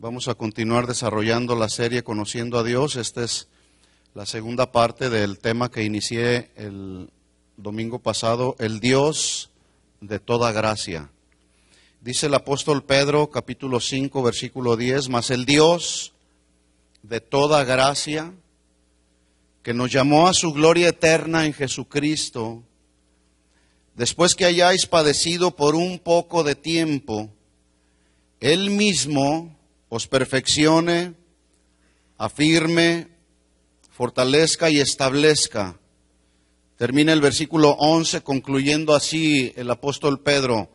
Vamos a continuar desarrollando la serie Conociendo a Dios. Esta es la segunda parte del tema que inicié el domingo pasado, el Dios de toda gracia. Dice el apóstol Pedro, capítulo 5, versículo 10, mas el Dios de toda gracia, que nos llamó a su gloria eterna en Jesucristo, después que hayáis padecido por un poco de tiempo, Él mismo os perfeccione, afirme, fortalezca y establezca. Termina el versículo 11 concluyendo así el apóstol Pedro,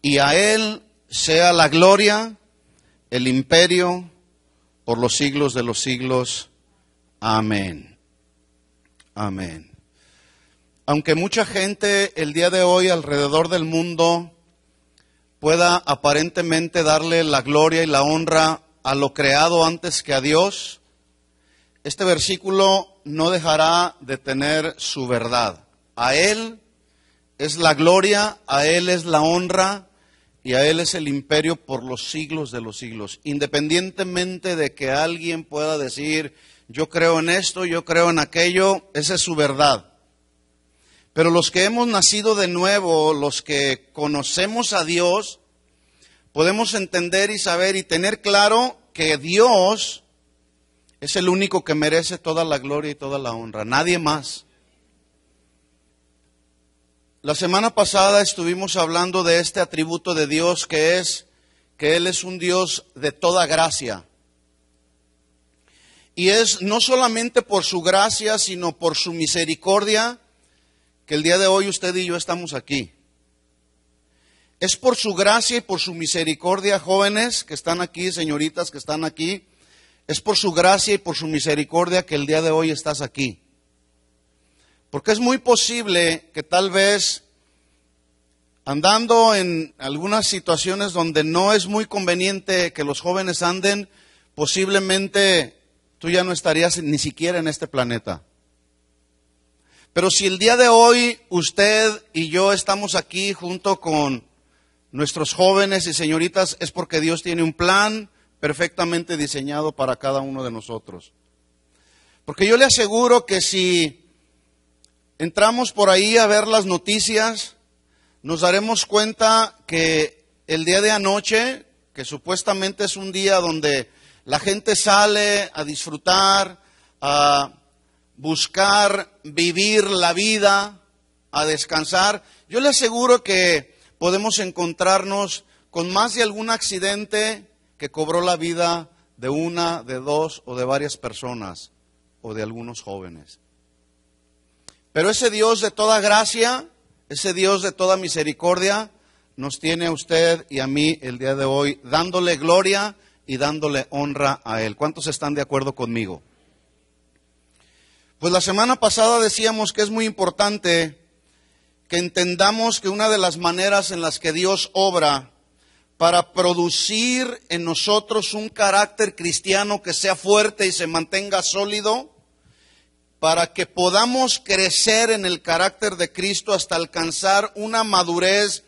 y a Él sea la gloria, el imperio, por los siglos de los siglos. Amén. Amén. Aunque mucha gente el día de hoy alrededor del mundo pueda aparentemente darle la gloria y la honra a lo creado antes que a Dios, este versículo no dejará de tener su verdad. A Él es la gloria, a Él es la honra y a Él es el imperio por los siglos de los siglos. Independientemente de que alguien pueda decir, yo creo en esto, yo creo en aquello, esa es su verdad. Pero los que hemos nacido de nuevo, los que conocemos a Dios, podemos entender y saber y tener claro que Dios es el único que merece toda la gloria y toda la honra, nadie más. La semana pasada estuvimos hablando de este atributo de Dios que es que Él es un Dios de toda gracia. Y es no solamente por su gracia, sino por su misericordia el día de hoy usted y yo estamos aquí. Es por su gracia y por su misericordia, jóvenes que están aquí, señoritas que están aquí, es por su gracia y por su misericordia que el día de hoy estás aquí. Porque es muy posible que tal vez andando en algunas situaciones donde no es muy conveniente que los jóvenes anden, posiblemente tú ya no estarías ni siquiera en este planeta. Pero si el día de hoy usted y yo estamos aquí junto con nuestros jóvenes y señoritas, es porque Dios tiene un plan perfectamente diseñado para cada uno de nosotros. Porque yo le aseguro que si entramos por ahí a ver las noticias, nos daremos cuenta que el día de anoche, que supuestamente es un día donde la gente sale a disfrutar, a buscar vivir la vida, a descansar, yo le aseguro que podemos encontrarnos con más de algún accidente que cobró la vida de una, de dos o de varias personas o de algunos jóvenes. Pero ese Dios de toda gracia, ese Dios de toda misericordia, nos tiene a usted y a mí el día de hoy dándole gloria y dándole honra a Él. ¿Cuántos están de acuerdo conmigo? Pues la semana pasada decíamos que es muy importante que entendamos que una de las maneras en las que Dios obra para producir en nosotros un carácter cristiano que sea fuerte y se mantenga sólido, para que podamos crecer en el carácter de Cristo hasta alcanzar una madurez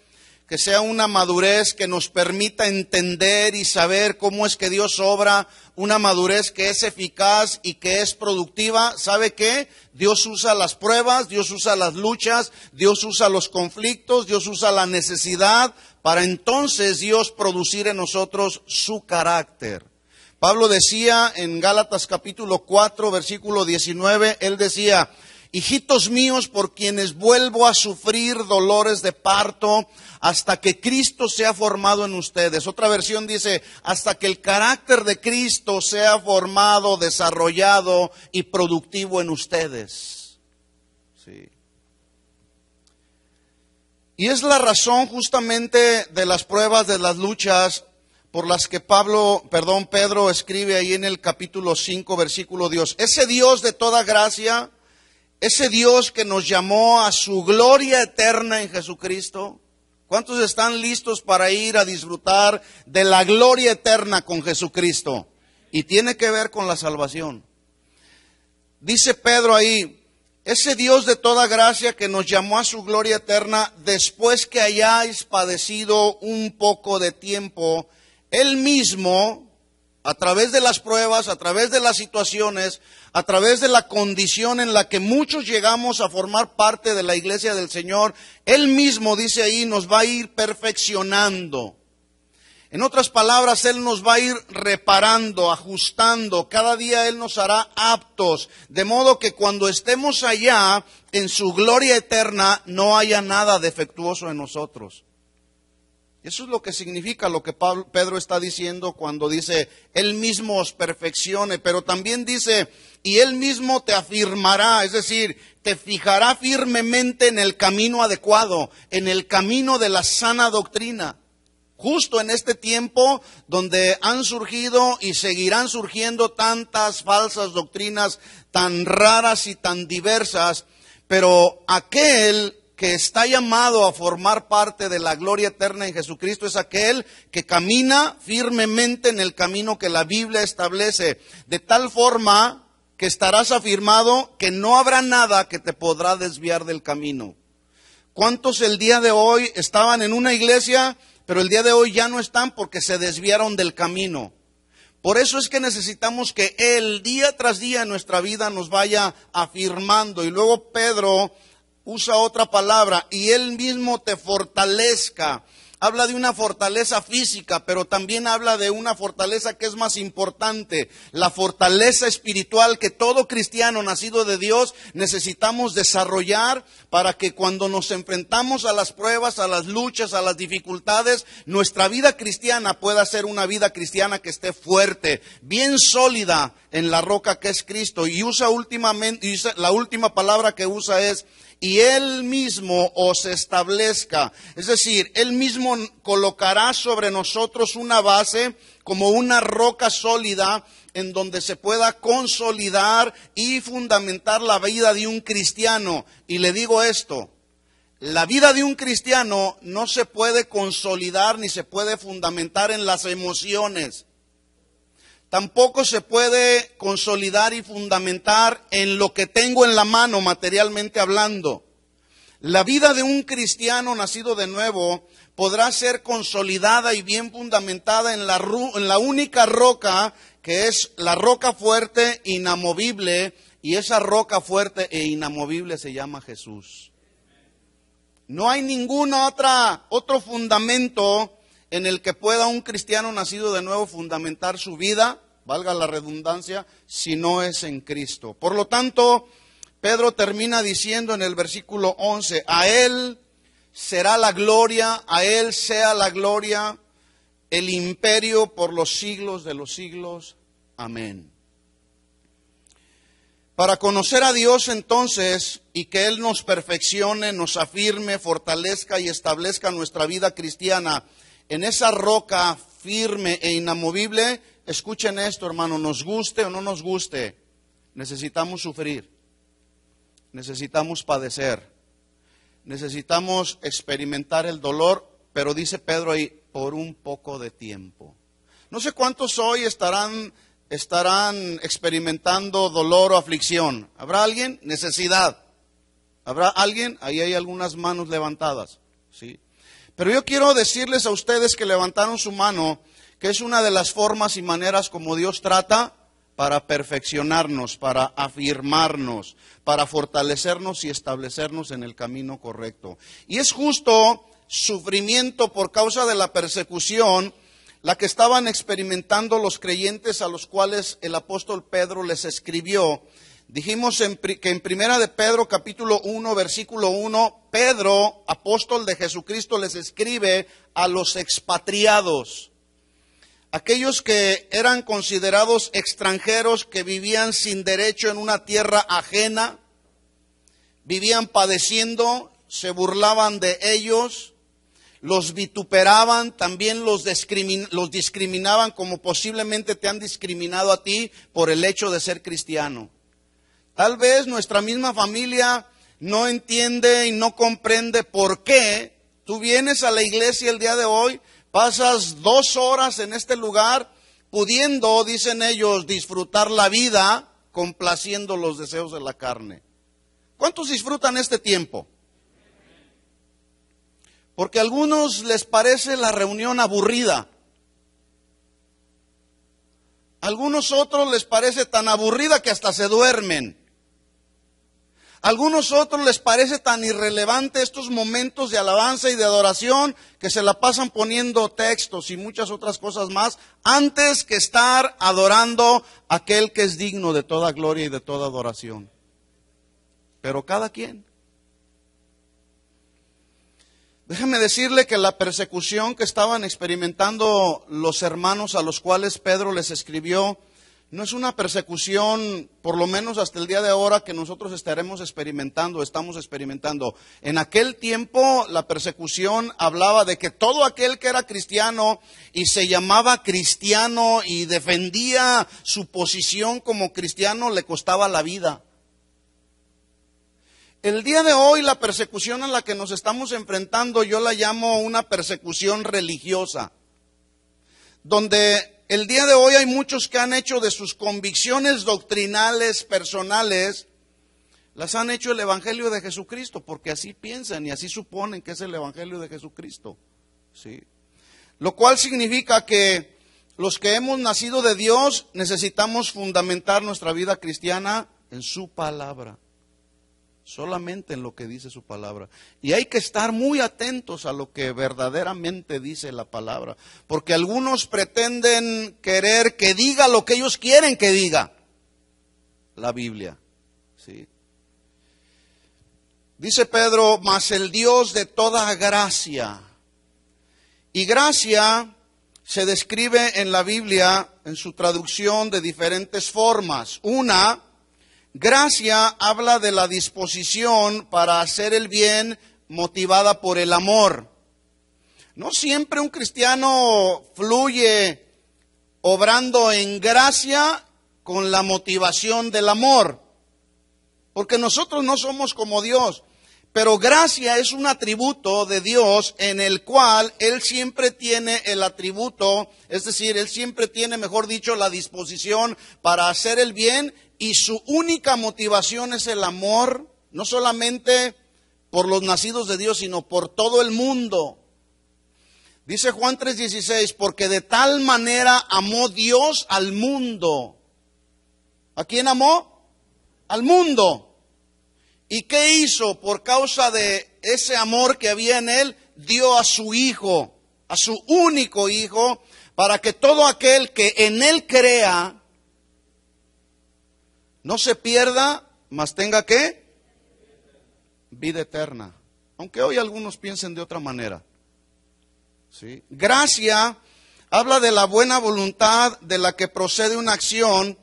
que sea una madurez que nos permita entender y saber cómo es que Dios obra, una madurez que es eficaz y que es productiva. ¿Sabe qué? Dios usa las pruebas, Dios usa las luchas, Dios usa los conflictos, Dios usa la necesidad para entonces Dios producir en nosotros su carácter. Pablo decía en Gálatas capítulo 4, versículo 19, él decía, hijitos míos por quienes vuelvo a sufrir dolores de parto hasta que Cristo sea formado en ustedes. Otra versión dice, hasta que el carácter de Cristo sea formado, desarrollado y productivo en ustedes. Sí. Y es la razón justamente de las pruebas, de las luchas por las que Pablo, perdón, Pedro escribe ahí en el capítulo 5, versículo Dios. Ese Dios de toda gracia, ese Dios que nos llamó a su gloria eterna en Jesucristo. ¿Cuántos están listos para ir a disfrutar de la gloria eterna con Jesucristo? Y tiene que ver con la salvación. Dice Pedro ahí, ese Dios de toda gracia que nos llamó a su gloria eterna después que hayáis padecido un poco de tiempo, Él mismo a través de las pruebas, a través de las situaciones, a través de la condición en la que muchos llegamos a formar parte de la iglesia del Señor, Él mismo, dice ahí, nos va a ir perfeccionando. En otras palabras, Él nos va a ir reparando, ajustando. Cada día Él nos hará aptos. De modo que cuando estemos allá, en su gloria eterna, no haya nada defectuoso en nosotros. Eso es lo que significa lo que Pedro está diciendo cuando dice, Él mismo os perfeccione, pero también dice, y Él mismo te afirmará, es decir, te fijará firmemente en el camino adecuado, en el camino de la sana doctrina justo en este tiempo donde han surgido y seguirán surgiendo tantas falsas doctrinas tan raras y tan diversas, pero aquel que está llamado a formar parte de la gloria eterna en Jesucristo es aquel que camina firmemente en el camino que la Biblia establece, de tal forma que estarás afirmado que no habrá nada que te podrá desviar del camino. ¿Cuántos el día de hoy estaban en una iglesia pero el día de hoy ya no están porque se desviaron del camino. Por eso es que necesitamos que Él día tras día en nuestra vida nos vaya afirmando. Y luego Pedro usa otra palabra y Él mismo te fortalezca habla de una fortaleza física, pero también habla de una fortaleza que es más importante, la fortaleza espiritual que todo cristiano nacido de Dios necesitamos desarrollar para que cuando nos enfrentamos a las pruebas, a las luchas, a las dificultades, nuestra vida cristiana pueda ser una vida cristiana que esté fuerte, bien sólida en la roca que es Cristo. Y usa últimamente, la última palabra que usa es y Él mismo os establezca. Es decir, Él mismo colocará sobre nosotros una base como una roca sólida en donde se pueda consolidar y fundamentar la vida de un cristiano. Y le digo esto, la vida de un cristiano no se puede consolidar ni se puede fundamentar en las emociones tampoco se puede consolidar y fundamentar en lo que tengo en la mano materialmente hablando. La vida de un cristiano nacido de nuevo podrá ser consolidada y bien fundamentada en la, única roca que es la roca fuerte, inamovible, y esa roca fuerte e inamovible se llama Jesús. No hay ningún otra, otro fundamento en el que pueda un cristiano nacido de nuevo fundamentar su vida, valga la redundancia, si no es en Cristo. Por lo tanto, Pedro termina diciendo en el versículo 11, a Él será la gloria, a Él sea la gloria, el imperio por los siglos de los siglos. Amén. Para conocer a Dios entonces y que Él nos perfeccione, nos afirme, fortalezca y establezca nuestra vida cristiana en esa roca firme e inamovible, escuchen esto, hermano, nos guste o no nos guste, necesitamos sufrir, necesitamos padecer, necesitamos experimentar el dolor, pero dice Pedro ahí, por un poco de tiempo. No sé cuántos hoy estarán, estarán experimentando dolor o aflicción. ¿Habrá alguien? Necesidad. ¿Habrá alguien? Ahí hay algunas manos levantadas. ¿sí? Pero yo quiero decirles a ustedes que levantaron su mano, que es una de las formas y maneras como Dios trata para perfeccionarnos, para afirmarnos, para fortalecernos y establecernos en el camino correcto. Y es justo sufrimiento por causa de la persecución la que estaban experimentando los creyentes a los cuales el apóstol Pedro les escribió. Dijimos que en Primera de Pedro capítulo 1 versículo 1, Pedro, apóstol de Jesucristo, les escribe a los expatriados aquellos que eran considerados extranjeros, que vivían sin derecho en una tierra ajena, vivían padeciendo, se burlaban de ellos, los vituperaban, también los, los discriminaban como posiblemente te han discriminado a ti por el hecho de ser cristiano. Tal vez nuestra misma familia no entiende y no comprende por qué tú vienes a la iglesia el día de hoy Pasas dos horas en este lugar pudiendo, dicen ellos, disfrutar la vida complaciendo los deseos de la carne. ¿Cuántos disfrutan este tiempo? Porque a algunos les parece la reunión aburrida. algunos otros les parece tan aburrida que hasta se duermen. Algunos otros les parece tan irrelevante estos momentos de alabanza y de adoración que se la pasan poniendo textos y muchas otras cosas más antes que estar adorando a aquel que es digno de toda gloria y de toda adoración. Pero cada quien. Déjeme decirle que la persecución que estaban experimentando los hermanos a los cuales Pedro les escribió no es una persecución, por lo menos hasta el día de ahora, que nosotros estaremos experimentando, estamos experimentando. En aquel tiempo la persecución hablaba de que todo aquel que era cristiano y se llamaba cristiano y defendía su posición como cristiano le costaba la vida. El día de hoy la persecución a la que nos estamos enfrentando yo la llamo una persecución religiosa, donde el día de hoy hay muchos que han hecho de sus convicciones doctrinales personales, las han hecho el Evangelio de Jesucristo, porque así piensan y así suponen que es el Evangelio de Jesucristo. ¿sí? Lo cual significa que los que hemos nacido de Dios necesitamos fundamentar nuestra vida cristiana en su palabra solamente en lo que dice su palabra. Y hay que estar muy atentos a lo que verdaderamente dice la palabra, porque algunos pretenden querer que diga lo que ellos quieren que diga la Biblia. Dice Pedro, mas el Dios de toda gracia. Y gracia se describe en la Biblia en su traducción de diferentes formas. Una, Gracia habla de la disposición para hacer el bien motivada por el amor. No siempre un cristiano fluye obrando en gracia con la motivación del amor, porque nosotros no somos como Dios. Pero gracia es un atributo de Dios en el cual Él siempre tiene el atributo, es decir, Él siempre tiene, mejor dicho, la disposición para hacer el bien y su única motivación es el amor, no solamente por los nacidos de Dios, sino por todo el mundo. Dice Juan 3:16, porque de tal manera amó Dios al mundo. ¿A quién amó? Al mundo. ¿Y qué hizo? Por causa de ese amor que había en él, dio a su hijo, a su único hijo, para que todo aquel que en él crea, no se pierda, mas tenga que vida eterna. Aunque hoy algunos piensen de otra manera. ¿Sí? Gracia habla de la buena voluntad de la que procede una acción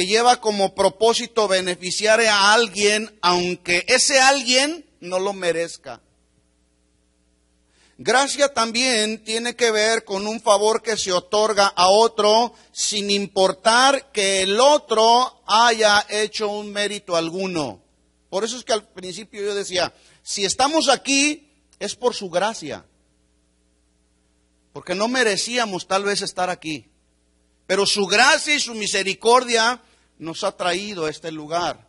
que lleva como propósito beneficiar a alguien, aunque ese alguien no lo merezca. Gracia también tiene que ver con un favor que se otorga a otro sin importar que el otro haya hecho un mérito alguno. Por eso es que al principio yo decía, si estamos aquí es por su gracia, porque no merecíamos tal vez estar aquí. Pero su gracia y su misericordia nos ha traído a este lugar.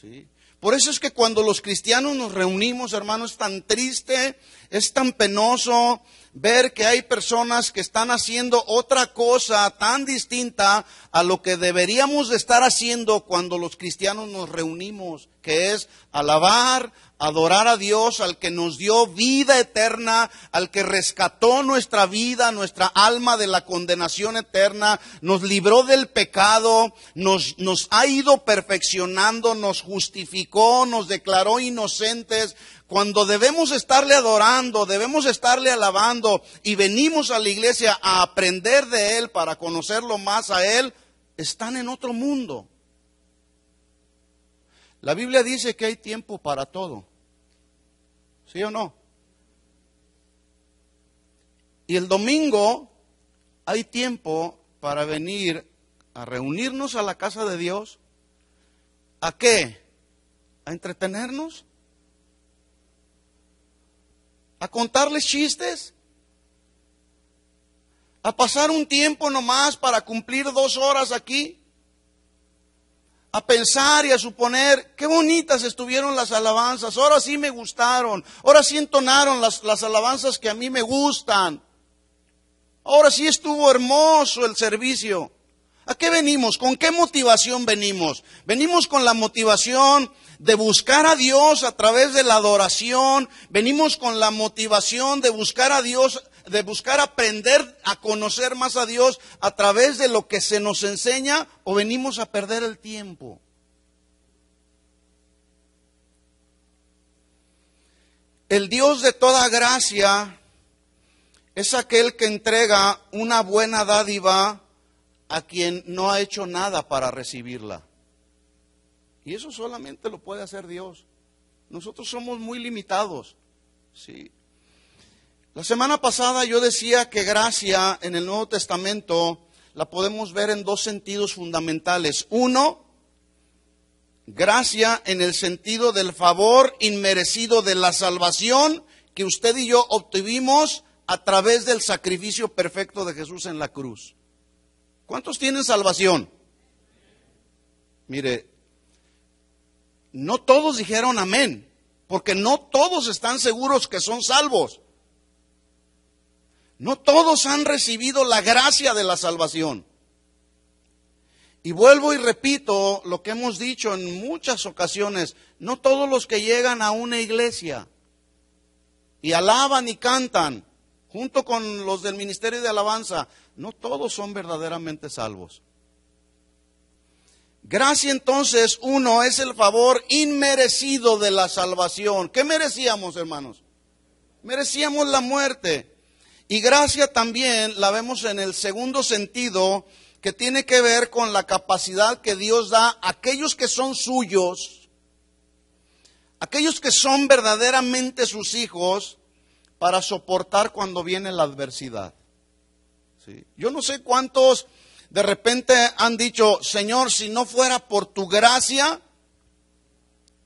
¿sí? Por eso es que cuando los cristianos nos reunimos, hermanos, es tan triste, es tan penoso ver que hay personas que están haciendo otra cosa tan distinta a lo que deberíamos de estar haciendo cuando los cristianos nos reunimos, que es alabar, adorar a Dios, al que nos dio vida eterna, al que rescató nuestra vida, nuestra alma de la condenación eterna, nos libró del pecado, nos, nos ha ido perfeccionando, nos justificó, nos declaró inocentes, cuando debemos estarle adorando, debemos estarle alabando y venimos a la iglesia a aprender de Él para conocerlo más a Él, están en otro mundo. La Biblia dice que hay tiempo para todo. ¿Sí o no? Y el domingo hay tiempo para venir a reunirnos a la casa de Dios. ¿A qué? ¿A entretenernos? A contarles chistes, a pasar un tiempo nomás para cumplir dos horas aquí, a pensar y a suponer qué bonitas estuvieron las alabanzas, ahora sí me gustaron, ahora sí entonaron las, las alabanzas que a mí me gustan, ahora sí estuvo hermoso el servicio. ¿A qué venimos? ¿Con qué motivación venimos? Venimos con la motivación de buscar a Dios a través de la adoración, venimos con la motivación de buscar a Dios, de buscar aprender a conocer más a Dios a través de lo que se nos enseña o venimos a perder el tiempo. El Dios de toda gracia es aquel que entrega una buena dádiva a quien no ha hecho nada para recibirla. Y eso solamente lo puede hacer Dios. Nosotros somos muy limitados. Sí. La semana pasada yo decía que gracia en el Nuevo Testamento la podemos ver en dos sentidos fundamentales. Uno, gracia en el sentido del favor inmerecido de la salvación que usted y yo obtuvimos a través del sacrificio perfecto de Jesús en la cruz. ¿Cuántos tienen salvación? Mire, no todos dijeron amén, porque no todos están seguros que son salvos. No todos han recibido la gracia de la salvación. Y vuelvo y repito lo que hemos dicho en muchas ocasiones, no todos los que llegan a una iglesia y alaban y cantan junto con los del Ministerio de Alabanza, no todos son verdaderamente salvos. Gracia entonces, uno, es el favor inmerecido de la salvación. ¿Qué merecíamos, hermanos? Merecíamos la muerte. Y gracia también la vemos en el segundo sentido, que tiene que ver con la capacidad que Dios da a aquellos que son suyos, aquellos que son verdaderamente sus hijos, para soportar cuando viene la adversidad. Yo no sé cuántos de repente han dicho, Señor, si no fuera por tu gracia,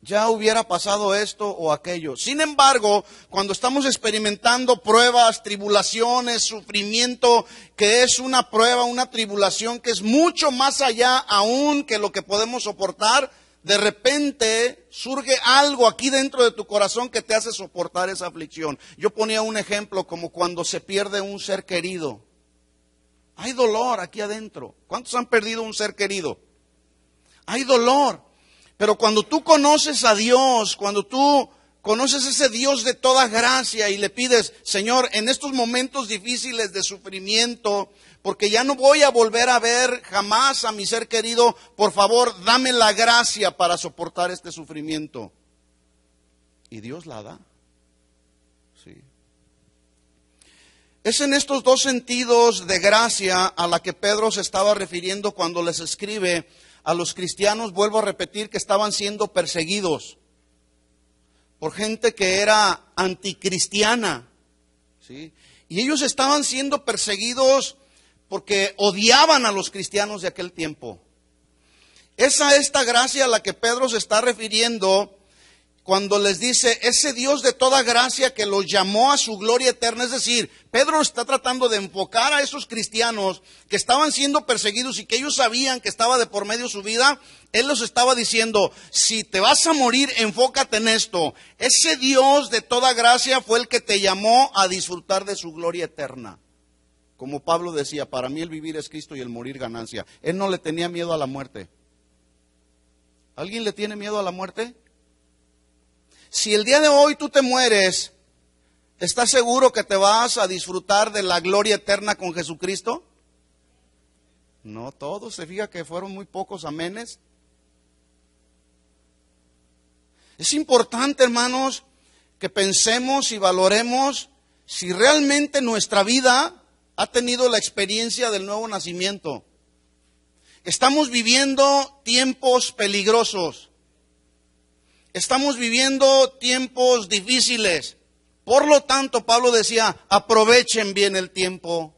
ya hubiera pasado esto o aquello. Sin embargo, cuando estamos experimentando pruebas, tribulaciones, sufrimiento, que es una prueba, una tribulación que es mucho más allá aún que lo que podemos soportar, de repente surge algo aquí dentro de tu corazón que te hace soportar esa aflicción. Yo ponía un ejemplo como cuando se pierde un ser querido. Hay dolor aquí adentro. ¿Cuántos han perdido un ser querido? Hay dolor. Pero cuando tú conoces a Dios, cuando tú conoces ese Dios de toda gracia y le pides, Señor, en estos momentos difíciles de sufrimiento, porque ya no voy a volver a ver jamás a mi ser querido, por favor, dame la gracia para soportar este sufrimiento. Y Dios la da. Es en estos dos sentidos de gracia a la que Pedro se estaba refiriendo cuando les escribe a los cristianos, vuelvo a repetir, que estaban siendo perseguidos por gente que era anticristiana. ¿sí? Y ellos estaban siendo perseguidos porque odiaban a los cristianos de aquel tiempo. Esa esta gracia a la que Pedro se está refiriendo cuando les dice, ese Dios de toda gracia que los llamó a su gloria eterna, es decir, Pedro está tratando de enfocar a esos cristianos que estaban siendo perseguidos y que ellos sabían que estaba de por medio su vida, él los estaba diciendo, si te vas a morir, enfócate en esto. Ese Dios de toda gracia fue el que te llamó a disfrutar de su gloria eterna. Como Pablo decía, para mí el vivir es Cristo y el morir ganancia. Él no le tenía miedo a la muerte. ¿Alguien le tiene miedo a la muerte? Si el día de hoy tú te mueres, ¿estás seguro que te vas a disfrutar de la gloria eterna con Jesucristo? No, todos, se fija que fueron muy pocos amenes. Es importante, hermanos, que pensemos y valoremos si realmente nuestra vida ha tenido la experiencia del nuevo nacimiento. Estamos viviendo tiempos peligrosos. Estamos viviendo tiempos difíciles. Por lo tanto, Pablo decía, aprovechen bien el tiempo.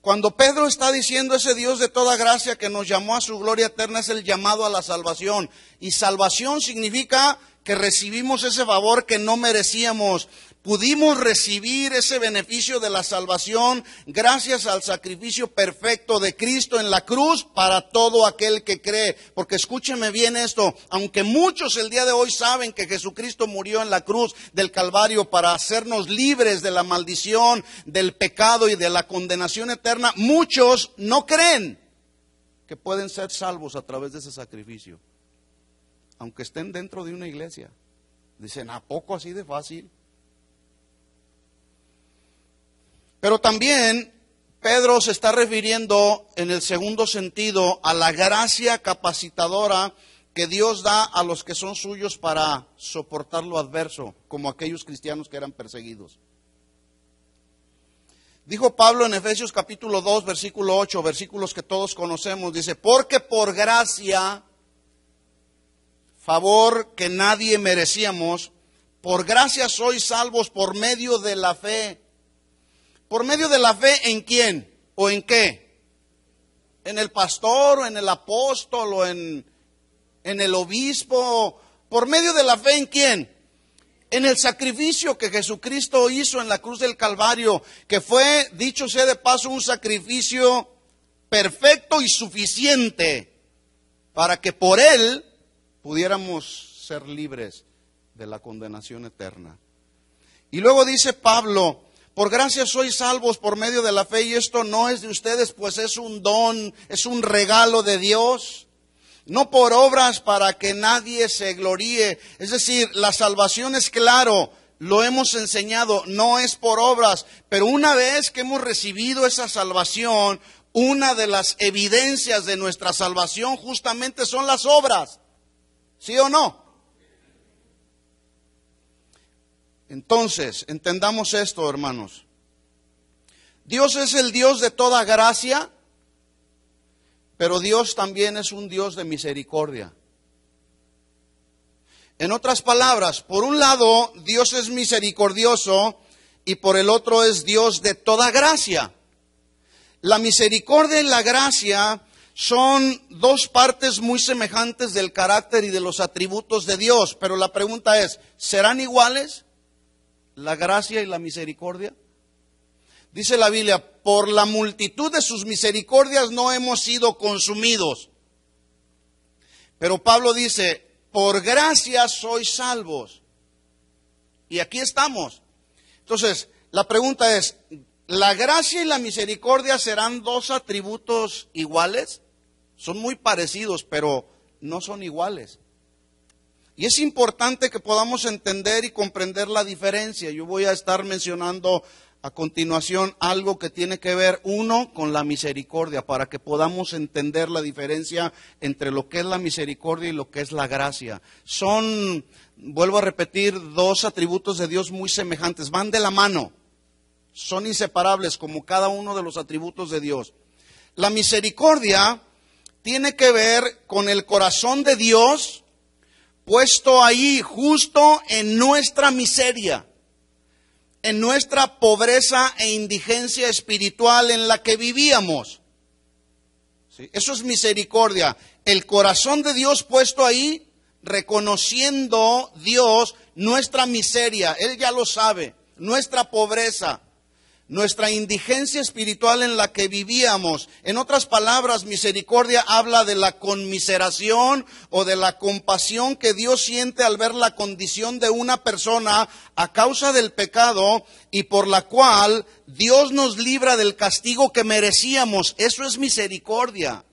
Cuando Pedro está diciendo ese Dios de toda gracia que nos llamó a su gloria eterna es el llamado a la salvación. Y salvación significa que recibimos ese favor que no merecíamos. Pudimos recibir ese beneficio de la salvación gracias al sacrificio perfecto de Cristo en la cruz para todo aquel que cree. Porque escúcheme bien esto, aunque muchos el día de hoy saben que Jesucristo murió en la cruz del Calvario para hacernos libres de la maldición, del pecado y de la condenación eterna, muchos no creen que pueden ser salvos a través de ese sacrificio, aunque estén dentro de una iglesia. Dicen, ¿a poco así de fácil? Pero también Pedro se está refiriendo en el segundo sentido a la gracia capacitadora que Dios da a los que son suyos para soportar lo adverso, como aquellos cristianos que eran perseguidos. Dijo Pablo en Efesios capítulo 2, versículo 8, versículos que todos conocemos, dice, porque por gracia, favor que nadie merecíamos, por gracia sois salvos por medio de la fe ¿Por medio de la fe en quién? ¿O en qué? ¿En el pastor o en el apóstol o en, en el obispo? ¿Por medio de la fe en quién? En el sacrificio que Jesucristo hizo en la cruz del Calvario, que fue, dicho sea de paso, un sacrificio perfecto y suficiente para que por él pudiéramos ser libres de la condenación eterna. Y luego dice Pablo, por gracia sois salvos por medio de la fe y esto no es de ustedes, pues es un don, es un regalo de Dios. No por obras para que nadie se gloríe. Es decir, la salvación es claro, lo hemos enseñado, no es por obras, pero una vez que hemos recibido esa salvación, una de las evidencias de nuestra salvación justamente son las obras. ¿Sí o no? Entonces, entendamos esto, hermanos. Dios es el Dios de toda gracia, pero Dios también es un Dios de misericordia. En otras palabras, por un lado, Dios es misericordioso y por el otro es Dios de toda gracia. La misericordia y la gracia son dos partes muy semejantes del carácter y de los atributos de Dios, pero la pregunta es, ¿serán iguales? La gracia y la misericordia? Dice la Biblia, por la multitud de sus misericordias no hemos sido consumidos. Pero Pablo dice, por gracia sois salvos. Y aquí estamos. Entonces, la pregunta es, ¿la gracia y la misericordia serán dos atributos iguales? Son muy parecidos, pero no son iguales. Y es importante que podamos entender y comprender la diferencia. Yo voy a estar mencionando a continuación algo que tiene que ver, uno, con la misericordia, para que podamos entender la diferencia entre lo que es la misericordia y lo que es la gracia. Son, vuelvo a repetir, dos atributos de Dios muy semejantes, van de la mano, son inseparables como cada uno de los atributos de Dios. La misericordia tiene que ver con el corazón de Dios, puesto ahí justo en nuestra miseria, en nuestra pobreza e indigencia espiritual en la que vivíamos. Eso es misericordia. El corazón de Dios puesto ahí, reconociendo Dios nuestra miseria. Él ya lo sabe, nuestra pobreza nuestra indigencia espiritual en la que vivíamos. En otras palabras, misericordia habla de la conmiseración o de la compasión que Dios siente al ver la condición de una persona a causa del pecado y por la cual Dios nos libra del castigo que merecíamos. Eso es misericordia.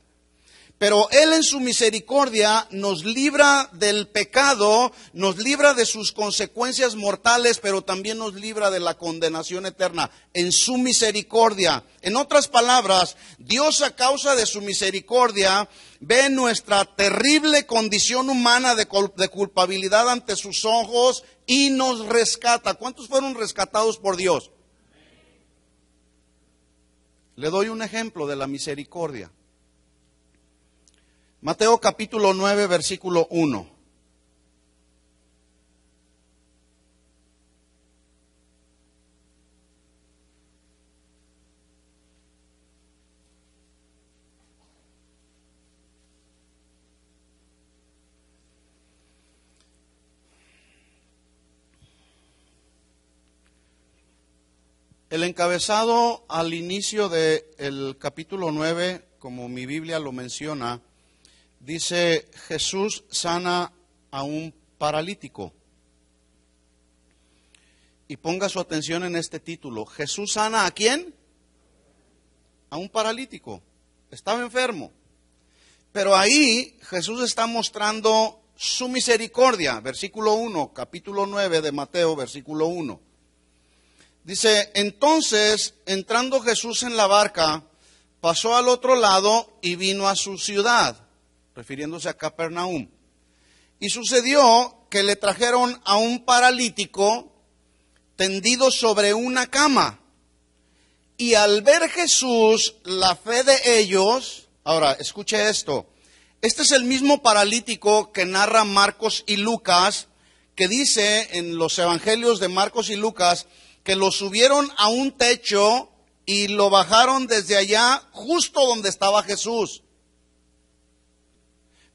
Pero Él en su misericordia nos libra del pecado, nos libra de sus consecuencias mortales, pero también nos libra de la condenación eterna. En su misericordia. En otras palabras, Dios a causa de su misericordia ve nuestra terrible condición humana de, culpabilidad ante sus ojos y nos rescata. ¿Cuántos fueron rescatados por Dios? Le doy un ejemplo de la misericordia. Mateo capítulo 9, versículo 1. El encabezado al inicio del capítulo 9, como mi Biblia lo menciona, dice Jesús sana a un paralítico. Y ponga su atención en este título. Jesús sana a quién? A un paralítico. Estaba enfermo. Pero ahí Jesús está mostrando su misericordia. Versículo 1, capítulo 9 de Mateo, versículo 1. Dice, entonces, entrando Jesús en la barca, pasó al otro lado y vino a su ciudad, refiriéndose a Capernaum. Y sucedió que le trajeron a un paralítico tendido sobre una cama. Y al ver Jesús la fe de ellos, ahora escuche esto, este es el mismo paralítico que narra Marcos y Lucas, que dice en los evangelios de Marcos y Lucas, que lo subieron a un techo y lo bajaron desde allá justo donde estaba Jesús.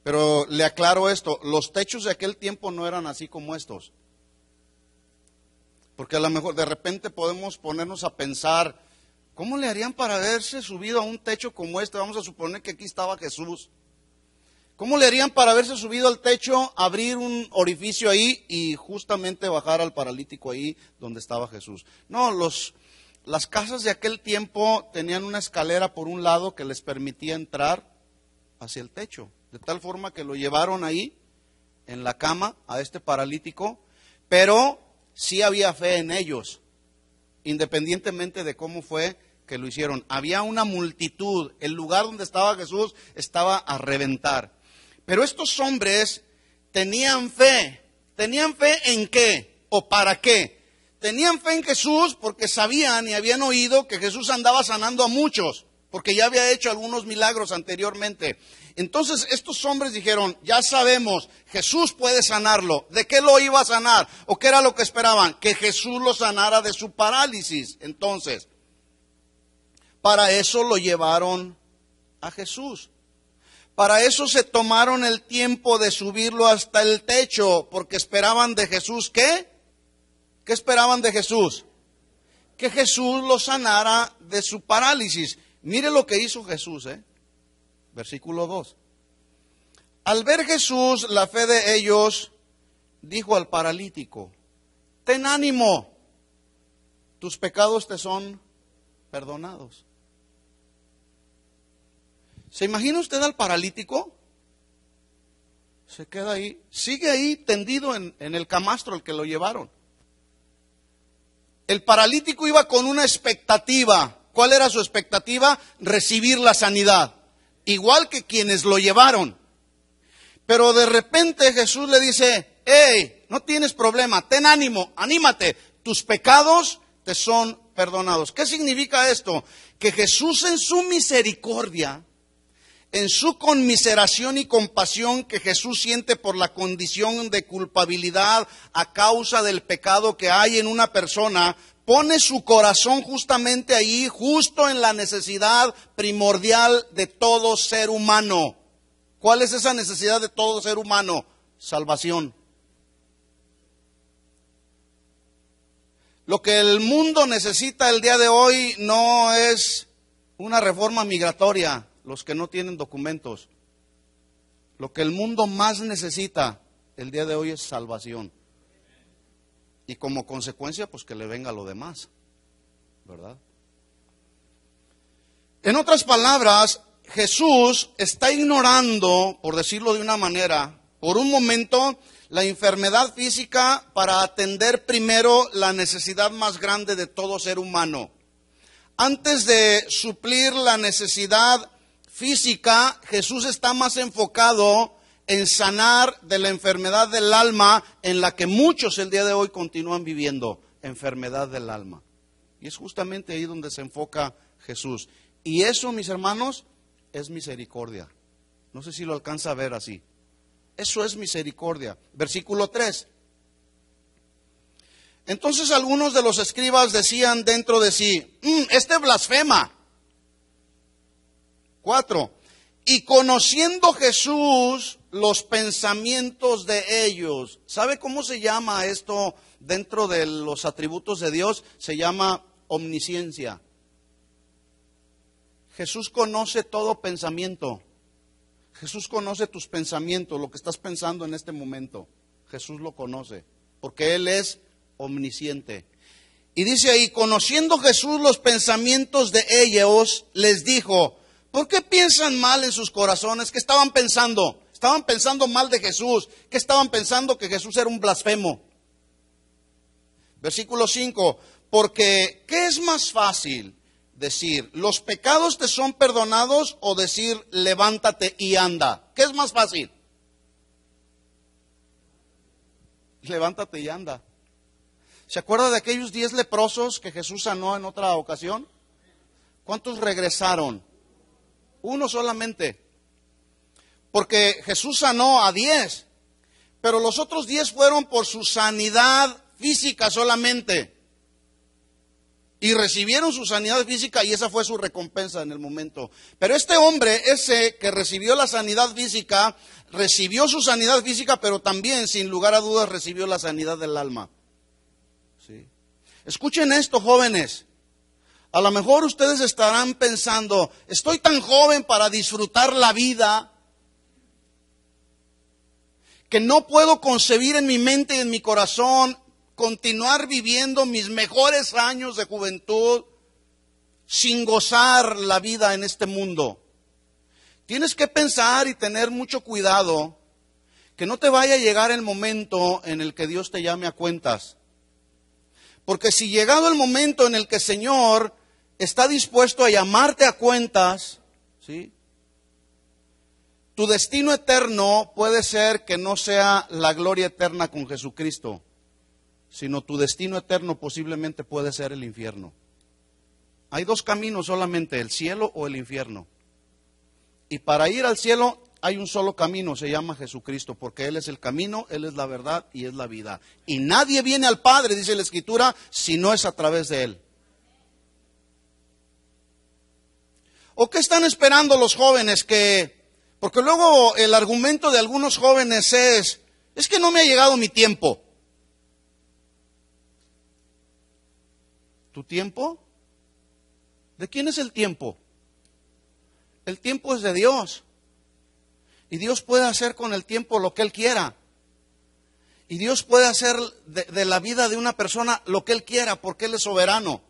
Pero le aclaro esto, los techos de aquel tiempo no eran así como estos. Porque a lo mejor de repente podemos ponernos a pensar, ¿cómo le harían para haberse subido a un techo como este? Vamos a suponer que aquí estaba Jesús. ¿Cómo le harían para haberse subido al techo, abrir un orificio ahí y justamente bajar al paralítico ahí donde estaba Jesús? No, los, las casas de aquel tiempo tenían una escalera por un lado que les permitía entrar hacia el techo, de tal forma que lo llevaron ahí en la cama a este paralítico, pero sí había fe en ellos, independientemente de cómo fue que lo hicieron. Había una multitud, el lugar donde estaba Jesús estaba a reventar. Pero estos hombres tenían fe. ¿Tenían fe en qué? ¿O para qué? Tenían fe en Jesús porque sabían y habían oído que Jesús andaba sanando a muchos, porque ya había hecho algunos milagros anteriormente. Entonces estos hombres dijeron, ya sabemos, Jesús puede sanarlo. ¿De qué lo iba a sanar? ¿O qué era lo que esperaban? Que Jesús lo sanara de su parálisis. Entonces, para eso lo llevaron a Jesús. Para eso se tomaron el tiempo de subirlo hasta el techo, porque esperaban de Jesús qué? ¿Qué esperaban de Jesús? Que Jesús lo sanara de su parálisis. Mire lo que hizo Jesús, ¿eh? Versículo 2. Al ver Jesús la fe de ellos, dijo al paralítico, ten ánimo, tus pecados te son perdonados. ¿Se imagina usted al paralítico? Se queda ahí, sigue ahí tendido en, el camastro al que lo llevaron. El paralítico iba con una expectativa. ¿Cuál era su expectativa? Recibir la sanidad. Igual que quienes lo llevaron. Pero de repente Jesús le dice, hey, no tienes problema, ten ánimo, anímate, tus pecados te son perdonados. ¿Qué significa esto? Que Jesús en su misericordia en su conmiseración y compasión que Jesús siente por la condición de culpabilidad a causa del pecado que hay en una persona, pone su corazón justamente ahí, justo en la necesidad primordial de todo ser humano. ¿Cuál es esa necesidad de todo ser humano? Salvación. Lo que el mundo necesita el día de hoy no es una reforma migratoria, los que no tienen documentos. Lo que el mundo más necesita el día de hoy es salvación. Y como consecuencia, pues que le venga lo demás. ¿Verdad? En otras palabras, Jesús está ignorando, por decirlo de una manera, por un momento, la enfermedad física para atender primero la necesidad más grande de todo ser humano. Antes de suplir la necesidad física, Jesús está más enfocado en sanar de la enfermedad del alma en la que muchos el día de hoy continúan viviendo, enfermedad del alma. Y es justamente ahí donde se enfoca Jesús. Y eso, mis hermanos, es misericordia. No sé si lo alcanza a ver así. Eso es misericordia. Versículo 3. Entonces algunos de los escribas decían dentro de sí, mm, este blasfema. Cuatro, y conociendo Jesús los pensamientos de ellos. ¿Sabe cómo se llama esto dentro de los atributos de Dios? Se llama omnisciencia. Jesús conoce todo pensamiento. Jesús conoce tus pensamientos, lo que estás pensando en este momento. Jesús lo conoce, porque Él es omnisciente. Y dice ahí, conociendo Jesús los pensamientos de ellos, les dijo, ¿por qué piensan mal en sus corazones? ¿Qué estaban pensando? Estaban pensando mal de Jesús. ¿Qué estaban pensando? Que Jesús era un blasfemo. Versículo 5, porque ¿qué es más fácil decir, los pecados te son perdonados o decir, levántate y anda? ¿Qué es más fácil? Levántate y anda. ¿Se acuerda de aquellos diez leprosos que Jesús sanó en otra ocasión? ¿Cuántos regresaron? Uno solamente. Porque Jesús sanó a diez, pero los otros diez fueron por su sanidad física solamente. Y recibieron su sanidad física y esa fue su recompensa en el momento. Pero este hombre, ese que recibió la sanidad física, recibió su sanidad física, pero también, sin lugar a dudas, recibió la sanidad del alma. ¿Sí? Escuchen esto, jóvenes. A lo mejor ustedes estarán pensando, estoy tan joven para disfrutar la vida que no puedo concebir en mi mente y en mi corazón continuar viviendo mis mejores años de juventud sin gozar la vida en este mundo. Tienes que pensar y tener mucho cuidado que no te vaya a llegar el momento en el que Dios te llame a cuentas. Porque si llegado el momento en el que el Señor está dispuesto a llamarte a cuentas, ¿sí? Tu destino eterno puede ser que no sea la gloria eterna con Jesucristo sino tu destino eterno posiblemente puede ser el infierno. Hay dos caminos solamente, el cielo o el infierno. Y para ir al cielo hay un solo camino, se llama Jesucristo, porque Él es el camino, Él es la verdad y es la vida. Y nadie viene al Padre, dice la Escritura, si no es a través de Él. ¿O qué están esperando los jóvenes que... Porque luego el argumento de algunos jóvenes es, es que no me ha llegado mi tiempo. ¿Tu tiempo? ¿De quién es el tiempo? El tiempo es de Dios. Y Dios puede hacer con el tiempo lo que Él quiera. Y Dios puede hacer de, la vida de una persona lo que Él quiera porque Él es soberano.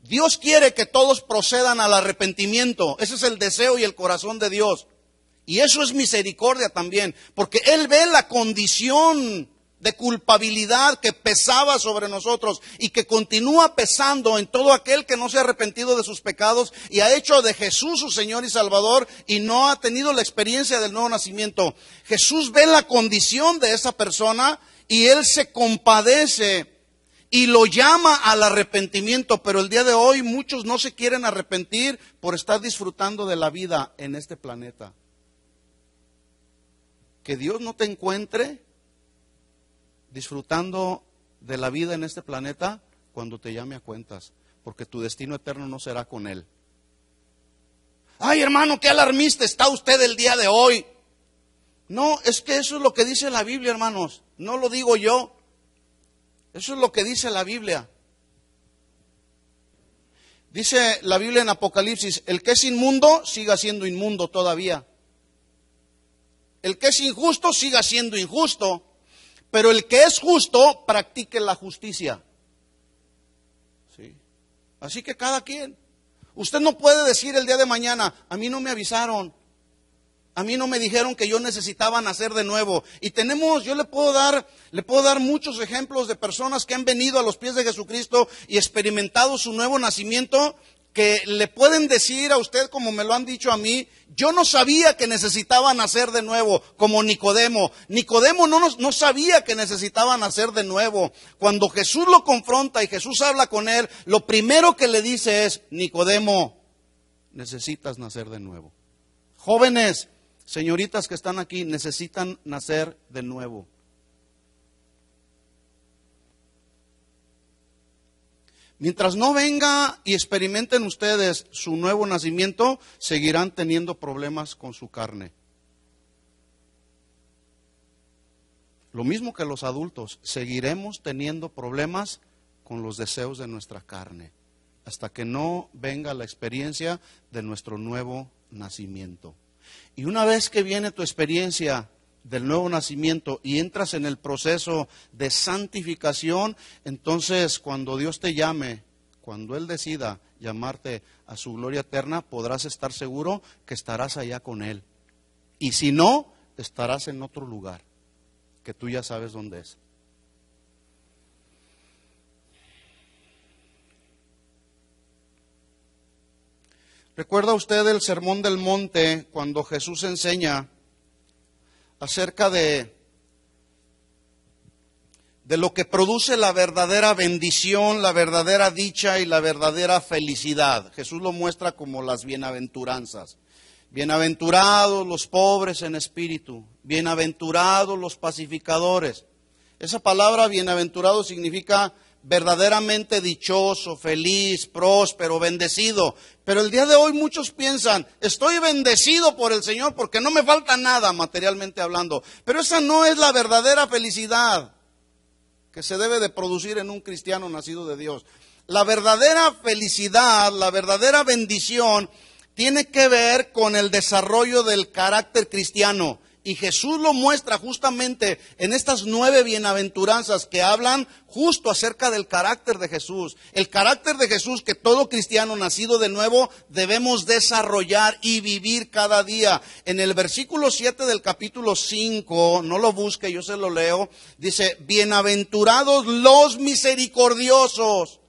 Dios quiere que todos procedan al arrepentimiento. Ese es el deseo y el corazón de Dios. Y eso es misericordia también, porque Él ve la condición de culpabilidad que pesaba sobre nosotros y que continúa pesando en todo aquel que no se ha arrepentido de sus pecados y ha hecho de Jesús su Señor y Salvador y no ha tenido la experiencia del nuevo nacimiento. Jesús ve la condición de esa persona y él se compadece y lo llama al arrepentimiento, pero el día de hoy muchos no se quieren arrepentir por estar disfrutando de la vida en este planeta. Que Dios no te encuentre disfrutando de la vida en este planeta cuando te llame a cuentas, porque tu destino eterno no será con Él. Ay, hermano, qué alarmista está usted el día de hoy. No, es que eso es lo que dice la Biblia, hermanos. No lo digo yo. Eso es lo que dice la Biblia. Dice la Biblia en Apocalipsis, el que es inmundo siga siendo inmundo todavía. El que es injusto siga siendo injusto. Pero el que es justo, practique la justicia. ¿Sí? Así que cada quien. Usted no puede decir el día de mañana, a mí no me avisaron. A mí no me dijeron que yo necesitaba nacer de nuevo. Y tenemos, yo le puedo dar, le puedo dar muchos ejemplos de personas que han venido a los pies de Jesucristo y experimentado su nuevo nacimiento que le pueden decir a usted, como me lo han dicho a mí, yo no sabía que necesitaba nacer de nuevo, como Nicodemo. Nicodemo no, no sabía que necesitaba nacer de nuevo. Cuando Jesús lo confronta y Jesús habla con él, lo primero que le dice es, Nicodemo, necesitas nacer de nuevo. Jóvenes, señoritas que están aquí, necesitan nacer de nuevo. Mientras no venga y experimenten ustedes su nuevo nacimiento, seguirán teniendo problemas con su carne. Lo mismo que los adultos, seguiremos teniendo problemas con los deseos de nuestra carne. hasta que no venga la experiencia de nuestro nuevo nacimiento. Y una vez que viene tu experiencia del nuevo nacimiento y entras en el proceso de santificación, entonces cuando Dios te llame, cuando Él decida llamarte a su gloria eterna, podrás estar seguro que estarás allá con Él. Y si no, estarás en otro lugar, que tú ya sabes dónde es. ¿Recuerda usted el sermón del monte cuando Jesús enseña acerca de, de lo que produce la verdadera bendición, la verdadera dicha y la verdadera felicidad? Jesús lo muestra como las bienaventuranzas. Bienaventurados los pobres en espíritu, bienaventurados los pacificadores. Esa palabra bienaventurado significa verdaderamente dichoso, feliz, próspero, bendecido. Pero el día de hoy muchos piensan, estoy bendecido por el Señor porque no me falta nada materialmente hablando. Pero esa no es la verdadera felicidad que se debe de producir en un cristiano nacido de Dios. La verdadera felicidad, la verdadera bendición tiene que ver con el desarrollo del carácter cristiano. Y Jesús lo muestra justamente en estas nueve bienaventuranzas que hablan justo acerca del carácter de Jesús. El carácter de Jesús que todo cristiano nacido de nuevo debemos desarrollar y vivir cada día. En el versículo 7 del capítulo 5, no lo busque, yo se lo leo, dice, bienaventurados los misericordiosos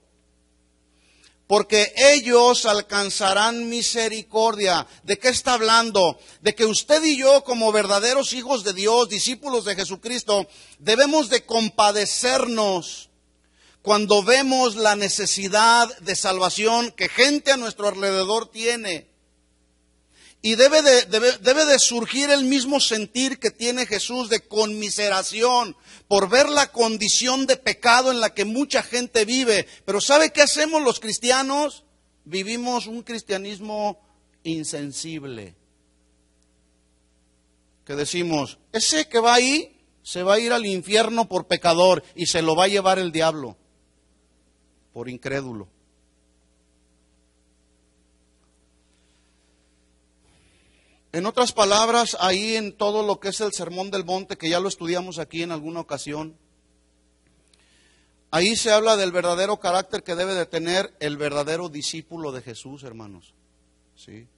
porque ellos alcanzarán misericordia. ¿De qué está hablando? De que usted y yo, como verdaderos hijos de Dios, discípulos de Jesucristo, debemos de compadecernos cuando vemos la necesidad de salvación que gente a nuestro alrededor tiene. Y debe de, debe, de, surgir el mismo sentir que tiene Jesús de conmiseración por ver la condición de pecado en la que mucha gente vive. Pero ¿sabe qué hacemos los cristianos? Vivimos un cristianismo insensible. Que decimos, ese que va ahí se va a ir al infierno por pecador y se lo va a llevar el diablo por incrédulo. En otras palabras, ahí en todo lo que es el Sermón del Monte, que ya lo estudiamos aquí en alguna ocasión, ahí se habla del verdadero carácter que debe de tener el verdadero discípulo de Jesús, hermanos. ¿Sí?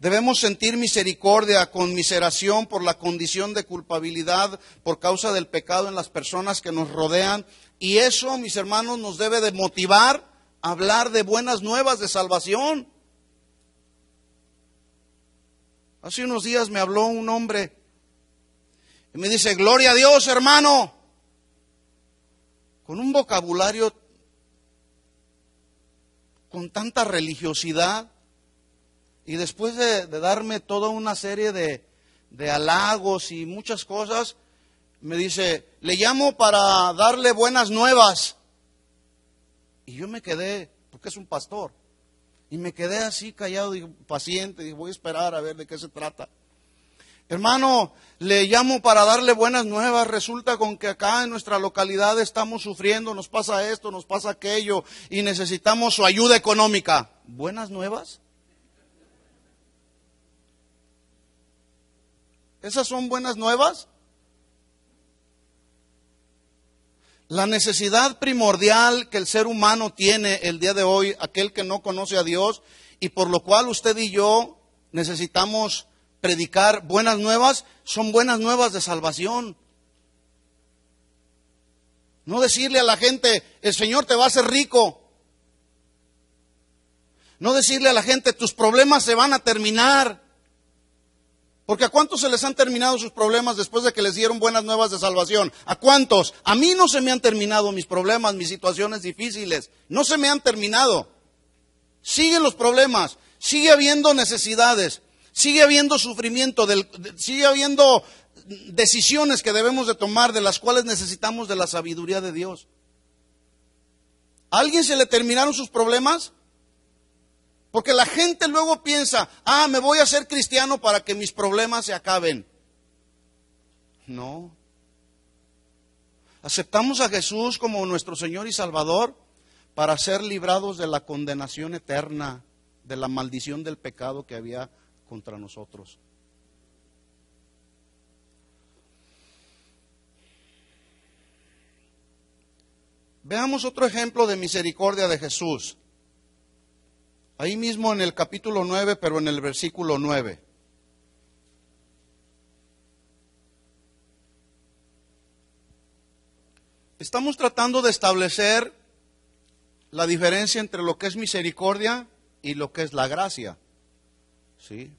Debemos sentir misericordia, conmiseración por la condición de culpabilidad por causa del pecado en las personas que nos rodean. Y eso, mis hermanos, nos debe de motivar a hablar de buenas nuevas de salvación. Hace unos días me habló un hombre y me dice, gloria a Dios, hermano, con un vocabulario con tanta religiosidad y después de, darme toda una serie de, de halagos y muchas cosas, me dice, le llamo para darle buenas nuevas. Y yo me quedé, porque es un pastor. Y me quedé así callado, digo, paciente, y voy a esperar a ver de qué se trata. Hermano, le llamo para darle buenas nuevas. Resulta con que acá en nuestra localidad estamos sufriendo, nos pasa esto, nos pasa aquello y necesitamos su ayuda económica. ¿Buenas nuevas? ¿Esas son buenas nuevas? La necesidad primordial que el ser humano tiene el día de hoy, aquel que no conoce a Dios, y por lo cual usted y yo necesitamos predicar buenas nuevas, son buenas nuevas de salvación. No decirle a la gente, el Señor te va a hacer rico. No decirle a la gente, tus problemas se van a terminar. Porque a cuántos se les han terminado sus problemas después de que les dieron buenas nuevas de salvación? ¿A cuántos? A mí no se me han terminado mis problemas, mis situaciones difíciles. No se me han terminado. Siguen los problemas, sigue habiendo necesidades, sigue habiendo sufrimiento, sigue habiendo decisiones que debemos de tomar de las cuales necesitamos de la sabiduría de Dios. ¿A alguien se le terminaron sus problemas? Porque la gente luego piensa, ah, me voy a hacer cristiano para que mis problemas se acaben. No. Aceptamos a Jesús como nuestro Señor y Salvador para ser librados de la condenación eterna, de la maldición del pecado que había contra nosotros. Veamos otro ejemplo de misericordia de Jesús. Ahí mismo en el capítulo 9, pero en el versículo 9. Estamos tratando de establecer la diferencia entre lo que es misericordia y lo que es la gracia. ¿Sí?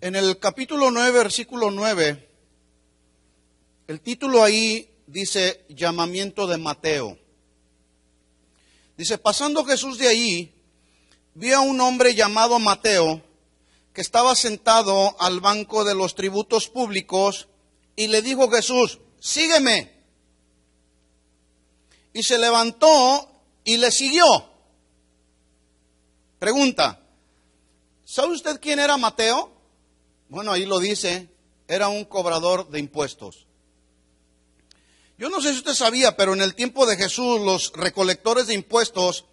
En el capítulo 9, versículo 9, el título ahí dice llamamiento de Mateo. Dice, pasando Jesús de ahí, vio a un hombre llamado Mateo que estaba sentado al banco de los tributos públicos y le dijo Jesús, sígueme. Y se levantó y le siguió. Pregunta, ¿sabe usted quién era Mateo? Bueno, ahí lo dice, era un cobrador de impuestos. Yo no sé si usted sabía, pero en el tiempo de Jesús los recolectores de impuestos,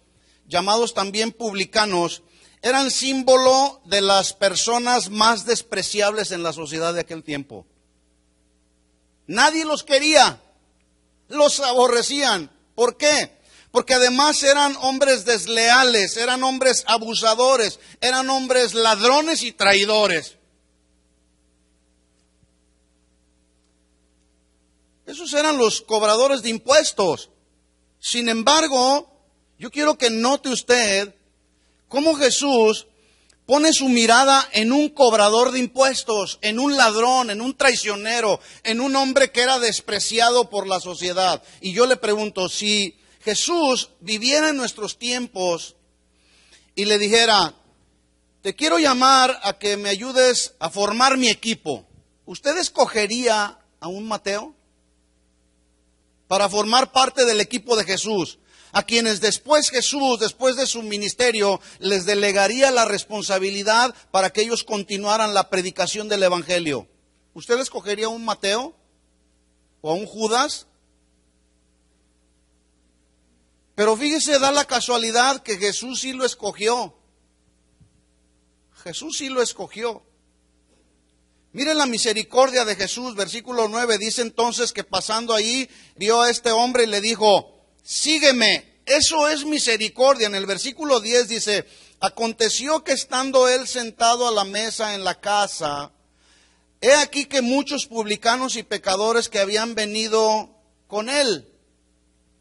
llamados también publicanos, eran símbolo de las personas más despreciables en la sociedad de aquel tiempo. Nadie los quería, los aborrecían. ¿Por qué? Porque además eran hombres desleales, eran hombres abusadores, eran hombres ladrones y traidores. Esos eran los cobradores de impuestos. Sin embargo, yo quiero que note usted cómo Jesús pone su mirada en un cobrador de impuestos, en un ladrón, en un traicionero, en un hombre que era despreciado por la sociedad. Y yo le pregunto, si Jesús viviera en nuestros tiempos y le dijera, te quiero llamar a que me ayudes a formar mi equipo, ¿usted escogería a un Mateo? para formar parte del equipo de Jesús, a quienes después Jesús, después de su ministerio, les delegaría la responsabilidad para que ellos continuaran la predicación del Evangelio. ¿Usted escogería a un Mateo o a un Judas? Pero fíjese, da la casualidad que Jesús sí lo escogió. Jesús sí lo escogió. Miren la misericordia de Jesús, versículo 9, dice entonces que pasando ahí vio a este hombre y le dijo, sígueme, eso es misericordia. En el versículo 10 dice, aconteció que estando él sentado a la mesa en la casa, he aquí que muchos publicanos y pecadores que habían venido con él,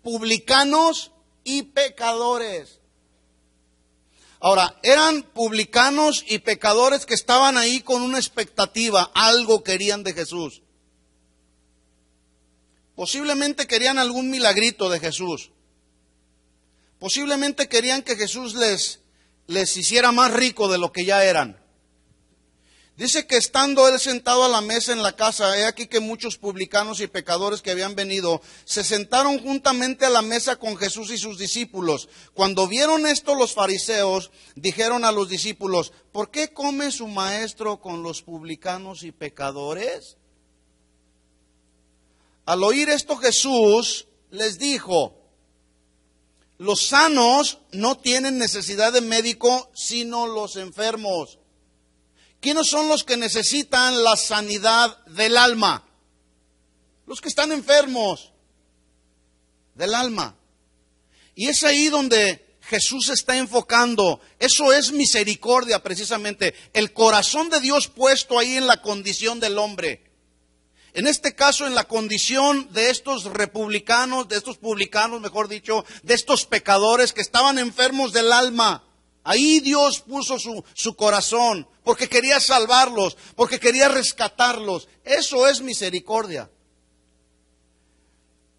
publicanos y pecadores. Ahora, eran publicanos y pecadores que estaban ahí con una expectativa, algo querían de Jesús. Posiblemente querían algún milagrito de Jesús. Posiblemente querían que Jesús les, les hiciera más rico de lo que ya eran. Dice que estando él sentado a la mesa en la casa, he aquí que muchos publicanos y pecadores que habían venido se sentaron juntamente a la mesa con Jesús y sus discípulos. Cuando vieron esto los fariseos, dijeron a los discípulos, ¿por qué come su maestro con los publicanos y pecadores? Al oír esto Jesús les dijo, los sanos no tienen necesidad de médico, sino los enfermos. ¿Quiénes son los que necesitan la sanidad del alma? Los que están enfermos del alma. Y es ahí donde Jesús está enfocando. Eso es misericordia precisamente. El corazón de Dios puesto ahí en la condición del hombre. En este caso, en la condición de estos republicanos, de estos publicanos, mejor dicho, de estos pecadores que estaban enfermos del alma. Ahí Dios puso su, corazón, porque quería salvarlos, porque quería rescatarlos. Eso es misericordia.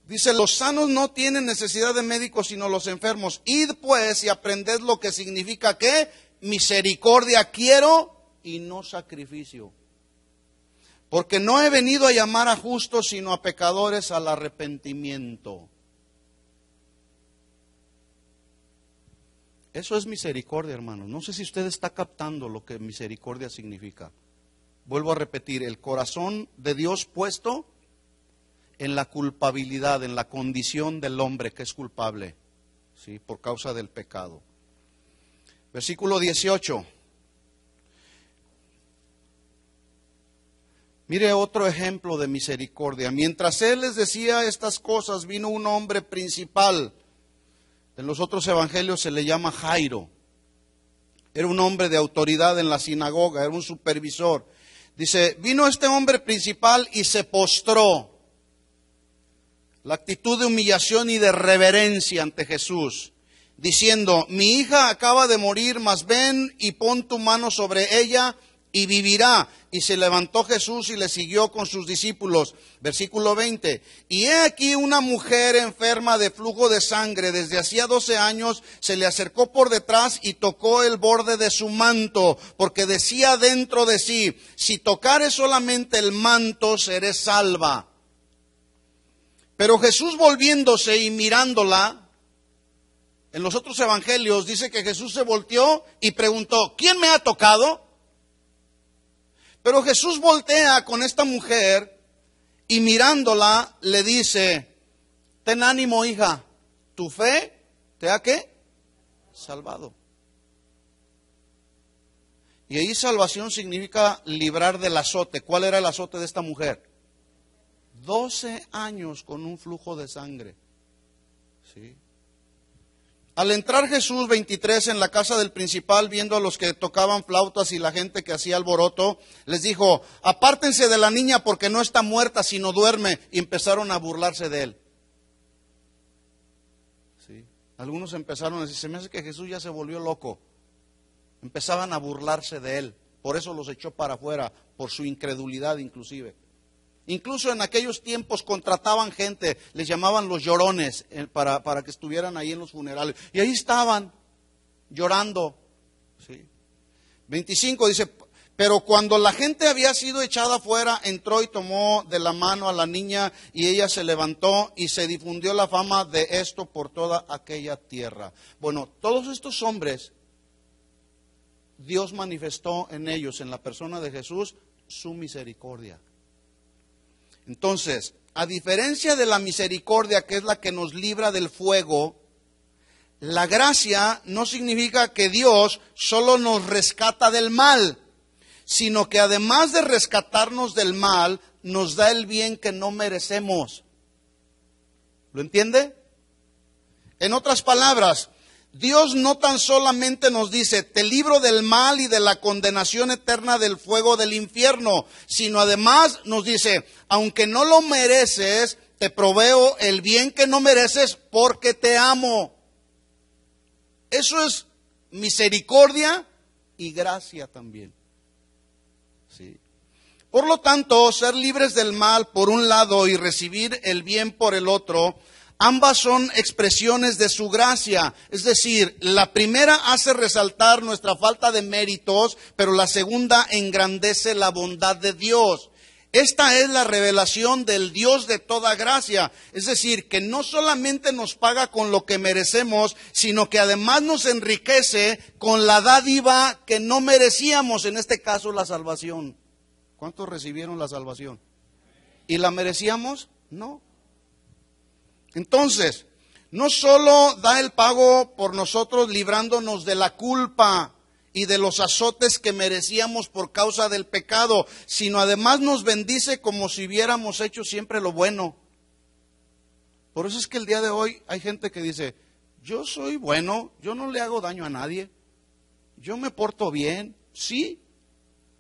Dice, los sanos no tienen necesidad de médicos, sino los enfermos. Id pues y aprended lo que significa que misericordia quiero y no sacrificio. Porque no he venido a llamar a justos, sino a pecadores al arrepentimiento. Eso es misericordia, hermanos. No sé si usted está captando lo que misericordia significa. Vuelvo a repetir, el corazón de Dios puesto en la culpabilidad, en la condición del hombre que es culpable. ¿sí? por causa del pecado. Versículo 18. Mire otro ejemplo de misericordia. Mientras él les decía estas cosas, vino un hombre principal. En los otros evangelios se le llama Jairo. Era un hombre de autoridad en la sinagoga, era un supervisor. Dice, vino este hombre principal y se postró. La actitud de humillación y de reverencia ante Jesús, diciendo, mi hija acaba de morir, mas ven y pon tu mano sobre ella y vivirá. Y se levantó Jesús y le siguió con sus discípulos. Versículo 20. Y he aquí una mujer enferma de flujo de sangre desde hacía 12 años, se le acercó por detrás y tocó el borde de su manto, porque decía dentro de sí, si tocare solamente el manto, seré salva. Pero Jesús volviéndose y mirándola, en los otros evangelios dice que Jesús se volteó y preguntó, ¿quién me ha tocado? Pero Jesús voltea con esta mujer y mirándola le dice, ten ánimo hija, tu fe te ha qué? Salvado. Y ahí salvación significa librar del azote. ¿Cuál era el azote de esta mujer? 12 años con un flujo de sangre. ¿Sí? Al entrar Jesús 23 en la casa del principal, viendo a los que tocaban flautas y la gente que hacía alboroto, les dijo, apártense de la niña porque no está muerta, sino duerme. Y empezaron a burlarse de él. ¿Sí? Algunos empezaron a decir, se me hace que Jesús ya se volvió loco. Empezaban a burlarse de él. Por eso los echó para afuera, por su incredulidad inclusive. Incluso en aquellos tiempos contrataban gente, les llamaban los llorones eh, para, para que estuvieran ahí en los funerales. Y ahí estaban, llorando. ¿sí? 25 dice, pero cuando la gente había sido echada afuera, entró y tomó de la mano a la niña y ella se levantó y se difundió la fama de esto por toda aquella tierra. Bueno, todos estos hombres, Dios manifestó en ellos, en la persona de Jesús, su misericordia. Entonces, a diferencia de la misericordia, que es la que nos libra del fuego, la gracia no significa que Dios solo nos rescata del mal, sino que además de rescatarnos del mal, nos da el bien que no merecemos. ¿Lo entiende? En otras palabras, Dios no tan solamente nos dice, te libro del mal y de la condenación eterna del fuego del infierno, sino además nos dice, aunque no lo mereces, te proveo el bien que no mereces porque te amo. Eso es misericordia y gracia también. Por lo tanto, ser libres del mal por un lado y recibir el bien por el otro, Ambas son expresiones de su gracia. Es decir, la primera hace resaltar nuestra falta de méritos, pero la segunda engrandece la bondad de Dios. Esta es la revelación del Dios de toda gracia. Es decir, que no solamente nos paga con lo que merecemos, sino que además nos enriquece con la dádiva que no merecíamos, en este caso la salvación. ¿Cuántos recibieron la salvación? ¿Y la merecíamos? No. Entonces, no solo da el pago por nosotros librándonos de la culpa y de los azotes que merecíamos por causa del pecado, sino además nos bendice como si hubiéramos hecho siempre lo bueno. Por eso es que el día de hoy hay gente que dice, yo soy bueno, yo no le hago daño a nadie, yo me porto bien, sí.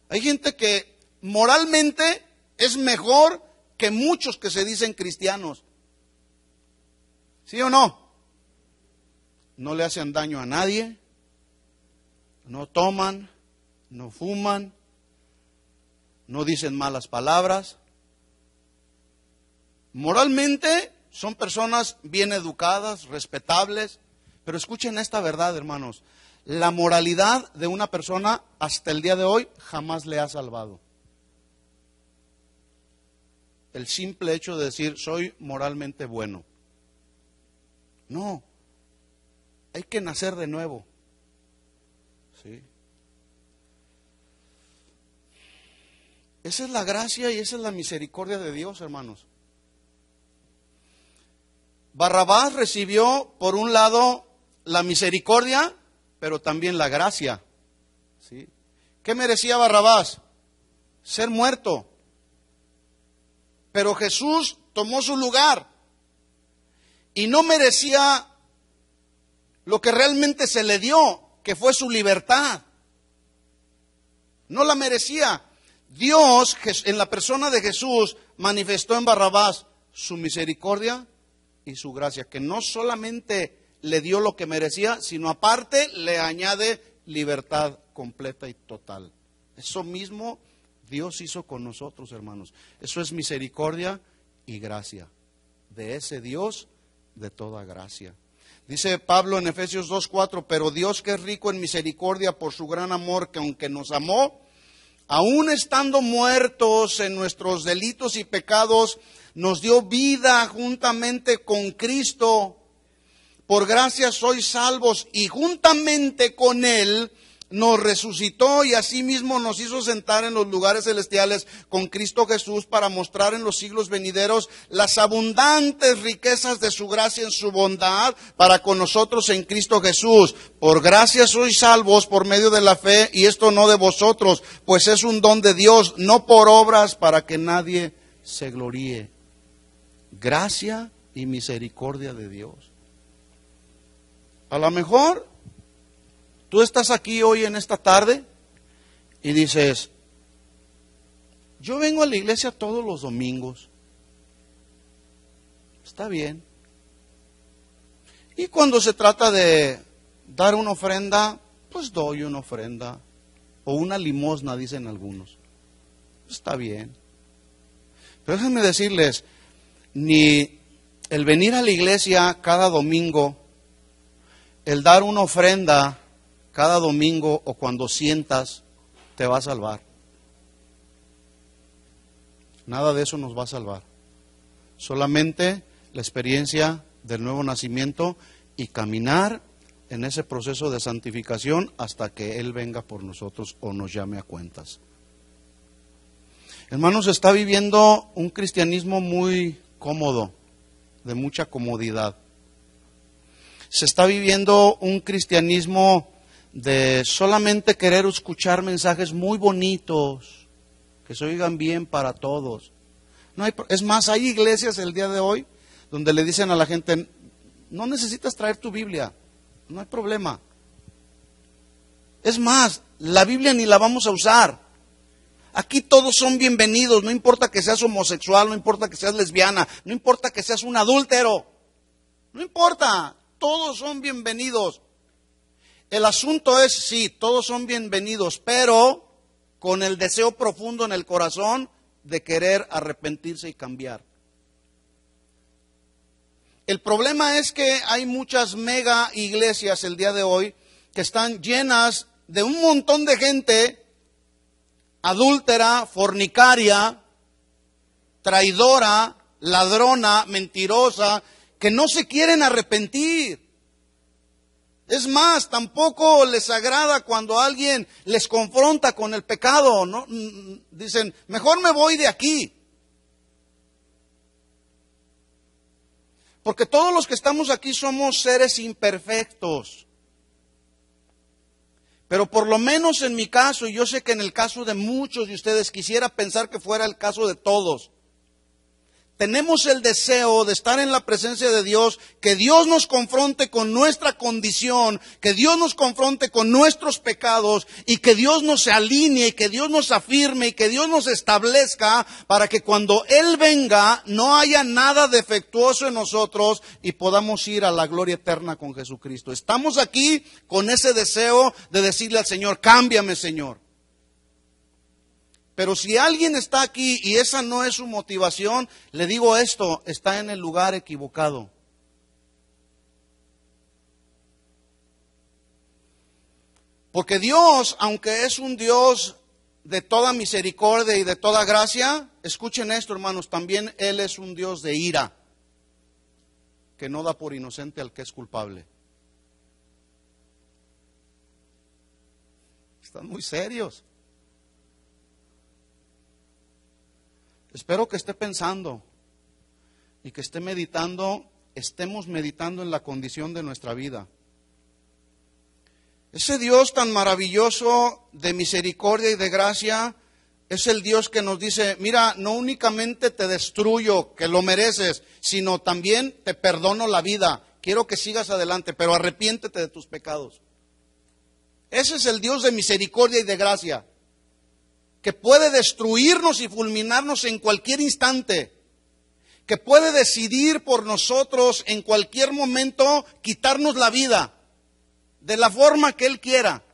Hay gente que moralmente es mejor que muchos que se dicen cristianos. ¿Sí o no? No le hacen daño a nadie, no toman, no fuman, no dicen malas palabras. Moralmente son personas bien educadas, respetables, pero escuchen esta verdad, hermanos. La moralidad de una persona hasta el día de hoy jamás le ha salvado. El simple hecho de decir soy moralmente bueno. No, hay que nacer de nuevo. ¿Sí? Esa es la gracia y esa es la misericordia de Dios, hermanos. Barrabás recibió, por un lado, la misericordia, pero también la gracia. ¿Sí? ¿Qué merecía Barrabás? Ser muerto. Pero Jesús tomó su lugar y no merecía lo que realmente se le dio, que fue su libertad. No la merecía. Dios, en la persona de Jesús, manifestó en Barrabás su misericordia y su gracia, que no solamente le dio lo que merecía, sino aparte le añade libertad completa y total. Eso mismo Dios hizo con nosotros, hermanos. Eso es misericordia y gracia. De ese Dios de toda gracia. Dice Pablo en Efesios 2.4, pero Dios que es rico en misericordia por su gran amor, que aunque nos amó, aun estando muertos en nuestros delitos y pecados, nos dio vida juntamente con Cristo. Por gracia sois salvos y juntamente con Él nos resucitó y asimismo nos hizo sentar en los lugares celestiales con Cristo Jesús para mostrar en los siglos venideros las abundantes riquezas de su gracia en su bondad para con nosotros en Cristo Jesús. Por gracia sois salvos por medio de la fe y esto no de vosotros, pues es un don de Dios, no por obras para que nadie se gloríe. Gracia y misericordia de Dios. A lo mejor Tú estás aquí hoy en esta tarde y dices, yo vengo a la iglesia todos los domingos. Está bien. Y cuando se trata de dar una ofrenda, pues doy una ofrenda. O una limosna, dicen algunos. Está bien. Pero déjenme decirles, ni el venir a la iglesia cada domingo, el dar una ofrenda, cada domingo o cuando sientas te va a salvar. Nada de eso nos va a salvar. Solamente la experiencia del nuevo nacimiento y caminar en ese proceso de santificación hasta que Él venga por nosotros o nos llame a cuentas. Hermanos, está viviendo un cristianismo muy cómodo, de mucha comodidad. Se está viviendo un cristianismo de solamente querer escuchar mensajes muy bonitos, que se oigan bien para todos. No hay, es más, hay iglesias el día de hoy donde le dicen a la gente, no necesitas traer tu Biblia, no hay problema. Es más, la Biblia ni la vamos a usar. Aquí todos son bienvenidos, no importa que seas homosexual, no importa que seas lesbiana, no importa que seas un adúltero, no importa, todos son bienvenidos. El asunto es, sí, todos son bienvenidos, pero con el deseo profundo en el corazón de querer arrepentirse y cambiar. El problema es que hay muchas mega iglesias el día de hoy que están llenas de un montón de gente adúltera, fornicaria, traidora, ladrona, mentirosa, que no se quieren arrepentir. Es más, tampoco les agrada cuando alguien les confronta con el pecado. ¿no? Dicen, mejor me voy de aquí. Porque todos los que estamos aquí somos seres imperfectos. Pero por lo menos en mi caso, y yo sé que en el caso de muchos de ustedes, quisiera pensar que fuera el caso de todos, tenemos el deseo de estar en la presencia de Dios, que Dios nos confronte con nuestra condición, que Dios nos confronte con nuestros pecados y que Dios nos alinee, y que Dios nos afirme y que Dios nos establezca para que cuando Él venga no haya nada defectuoso en nosotros y podamos ir a la gloria eterna con Jesucristo. Estamos aquí con ese deseo de decirle al Señor, cámbiame Señor. Pero si alguien está aquí y esa no es su motivación, le digo esto, está en el lugar equivocado. Porque Dios, aunque es un Dios de toda misericordia y de toda gracia, escuchen esto hermanos, también Él es un Dios de ira, que no da por inocente al que es culpable. Están muy serios. Espero que esté pensando y que esté meditando estemos meditando en la condición de nuestra vida. Ese Dios tan maravilloso de misericordia y de gracia es el Dios que nos dice, mira, no únicamente te destruyo, que lo mereces, sino también te perdono la vida. Quiero que sigas adelante, pero arrepiéntete de tus pecados. Ese es el Dios de misericordia y de gracia, que puede destruirnos y fulminarnos en cualquier instante, que puede decidir por nosotros en cualquier momento quitarnos la vida de la forma que Él quiera.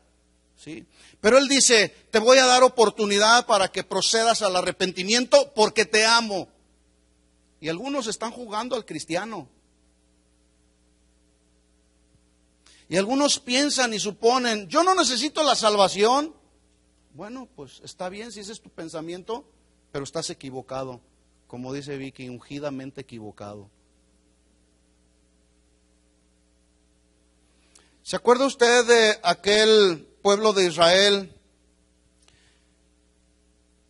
¿sí? Pero Él dice, te voy a dar oportunidad para que procedas al arrepentimiento porque te amo. Y algunos están jugando al cristiano. Y algunos piensan y suponen, yo no necesito la salvación. Bueno, pues está bien si ese es tu pensamiento, pero estás equivocado. Como dice Vicky, ungidamente equivocado. ¿Se acuerda usted de aquel pueblo de Israel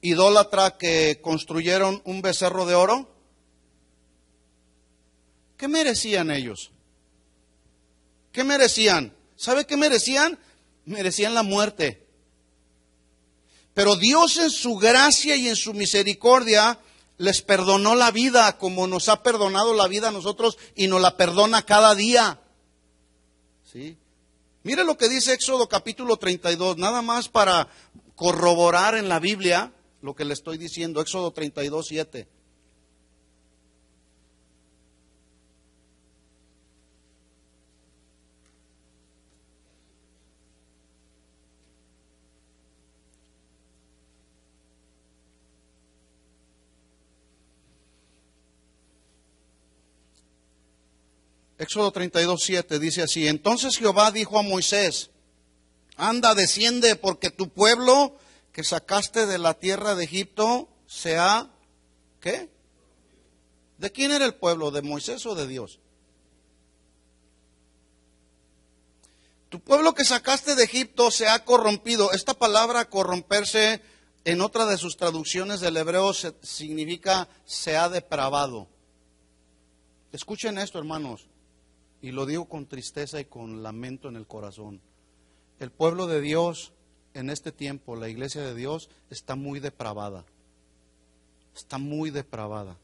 idólatra que construyeron un becerro de oro? ¿Qué merecían ellos? ¿Qué merecían? ¿Sabe qué merecían? Merecían la muerte. Pero Dios en su gracia y en su misericordia les perdonó la vida como nos ha perdonado la vida a nosotros y nos la perdona cada día. ¿Sí? Mire lo que dice Éxodo capítulo 32, nada más para corroborar en la Biblia lo que le estoy diciendo, Éxodo 32, 7. Éxodo 32, 7 dice así, entonces Jehová dijo a Moisés, anda, desciende, porque tu pueblo que sacaste de la tierra de Egipto se ha, ¿qué? ¿De quién era el pueblo? ¿De Moisés o de Dios? Tu pueblo que sacaste de Egipto se ha corrompido. Esta palabra corromperse en otra de sus traducciones del hebreo significa se ha depravado. Escuchen esto, hermanos y lo digo con tristeza y con lamento en el corazón. El pueblo de Dios en este tiempo, la iglesia de Dios, está muy depravada. Está muy depravada.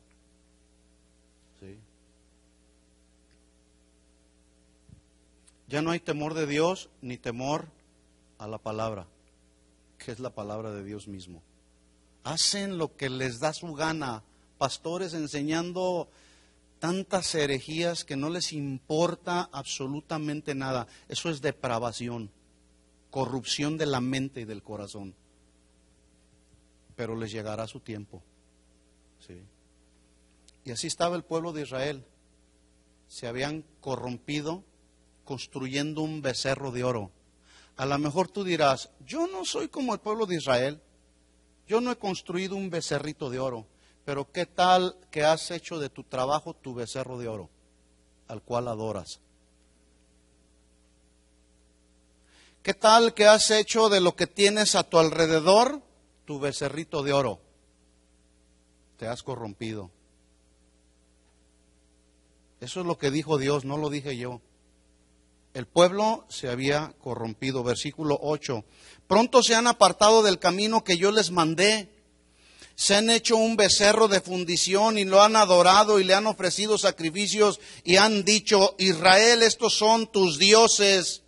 ¿Sí? Ya no hay temor de Dios ni temor a la palabra, que es la palabra de Dios mismo. Hacen lo que les da su gana, pastores enseñando tantas herejías que no les importa absolutamente nada. Eso es depravación, corrupción de la mente y del corazón. Pero les llegará su tiempo. ¿sí? Y así estaba el pueblo de Israel. Se habían corrompido construyendo un becerro de oro. A lo mejor tú dirás, yo no soy como el pueblo de Israel. Yo no he construido un becerrito de oro. Pero ¿qué tal que has hecho de tu trabajo tu becerro de oro, al cual adoras? ¿Qué tal que has hecho de lo que tienes a tu alrededor tu becerrito de oro? Te has corrompido. Eso es lo que dijo Dios, no lo dije yo. El pueblo se había corrompido. Versículo 8. Pronto se han apartado del camino que yo les mandé se han hecho un becerro de fundición y lo han adorado y le han ofrecido sacrificios y han dicho, Israel, estos son tus dioses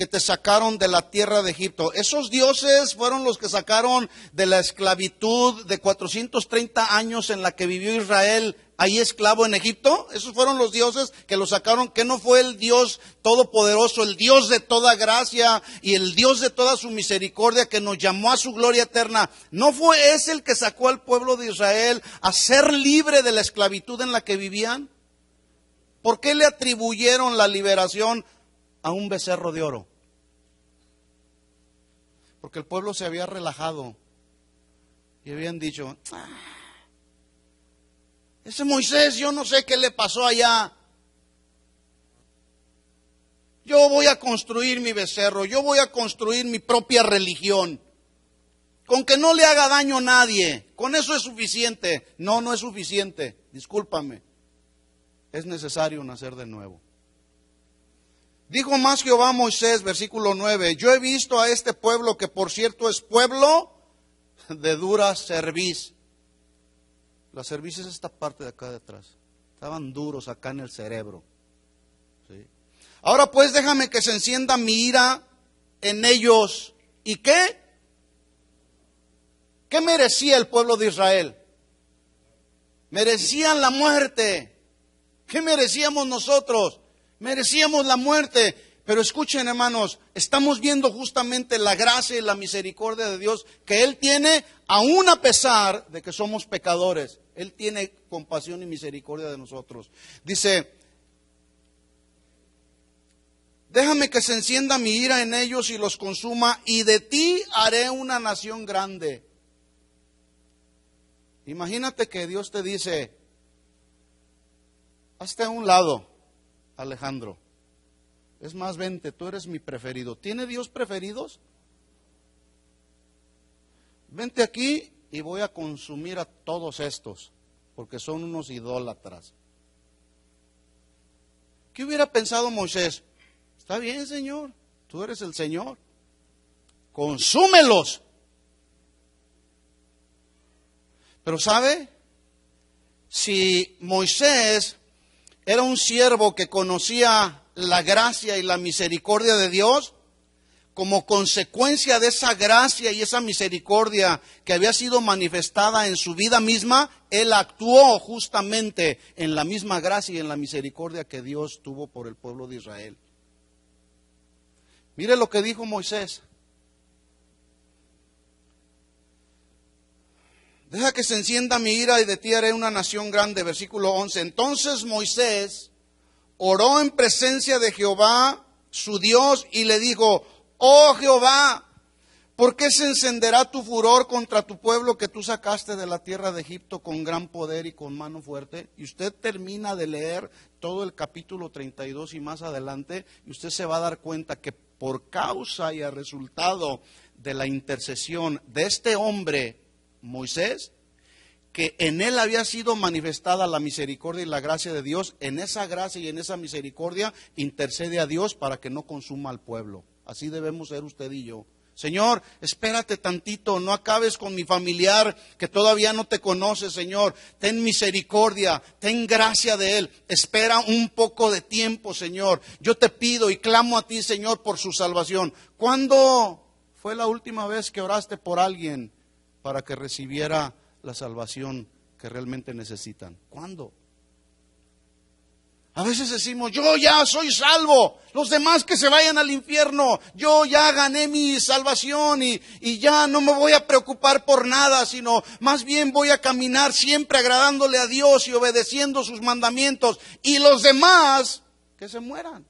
que te sacaron de la tierra de Egipto. Esos dioses fueron los que sacaron de la esclavitud de 430 años en la que vivió Israel ahí esclavo en Egipto. Esos fueron los dioses que lo sacaron, que no fue el Dios todopoderoso, el Dios de toda gracia y el Dios de toda su misericordia que nos llamó a su gloria eterna. No fue ese el que sacó al pueblo de Israel a ser libre de la esclavitud en la que vivían. ¿Por qué le atribuyeron la liberación a un becerro de oro? porque el pueblo se había relajado y habían dicho, ah, ese Moisés yo no sé qué le pasó allá. Yo voy a construir mi becerro, yo voy a construir mi propia religión. Con que no le haga daño a nadie, con eso es suficiente. No, no es suficiente, discúlpame. es necesario nacer de nuevo. Dijo más Jehová a Moisés, versículo 9, yo he visto a este pueblo que por cierto es pueblo de dura cerviz. La cerviz es esta parte de acá detrás. Estaban duros acá en el cerebro. Ahora pues déjame que se encienda mi ira en ellos. ¿Y qué? ¿Qué merecía el pueblo de Israel? Merecían la muerte. ¿Qué merecíamos nosotros? Merecíamos la muerte. Pero escuchen hermanos, estamos viendo justamente la gracia y la misericordia de Dios que Él tiene, aún a pesar de que somos pecadores. Él tiene compasión y misericordia de nosotros. Dice, déjame que se encienda mi ira en ellos y los consuma, y de ti haré una nación grande. Imagínate que Dios te dice, hazte a un lado, Alejandro. Es más, vente, tú eres mi preferido. ¿Tiene Dios preferidos? Vente aquí y voy a consumir a todos estos, porque son unos idólatras. ¿Qué hubiera pensado Moisés? Está bien, Señor, tú eres el Señor. Consúmelos. Pero ¿sabe? Si Moisés era un siervo que conocía la gracia y la misericordia de Dios, como consecuencia de esa gracia y esa misericordia que había sido manifestada en su vida misma, él actuó justamente en la misma gracia y en la misericordia que Dios tuvo por el pueblo de Israel. Mire lo que dijo Moisés. Deja que se encienda mi ira y de ti haré una nación grande. Versículo 11. Entonces Moisés oró en presencia de Jehová, su Dios, y le dijo, oh Jehová, ¿por qué se encenderá tu furor contra tu pueblo que tú sacaste de la tierra de Egipto con gran poder y con mano fuerte? Y usted termina de leer todo el capítulo 32 y más adelante, y usted se va a dar cuenta que por causa y a resultado de la intercesión de este hombre, Moisés, que en él había sido manifestada la misericordia y la gracia de Dios, en esa gracia y en esa misericordia intercede a Dios para que no consuma al pueblo. Así debemos ser usted y yo. Señor, espérate tantito, no acabes con mi familiar que todavía no te conoce, Señor. Ten misericordia, ten gracia de Él. Espera un poco de tiempo, Señor. Yo te pido y clamo a ti, Señor, por su salvación. ¿Cuándo fue la última vez que oraste por alguien para que recibiera la salvación que realmente necesitan. ¿Cuándo? A veces decimos, yo ya soy salvo, los demás que se vayan al infierno, yo ya gané mi salvación y, y, ya no me voy a preocupar por nada, sino más bien voy a caminar siempre agradándole a Dios y obedeciendo sus mandamientos y los demás que se mueran.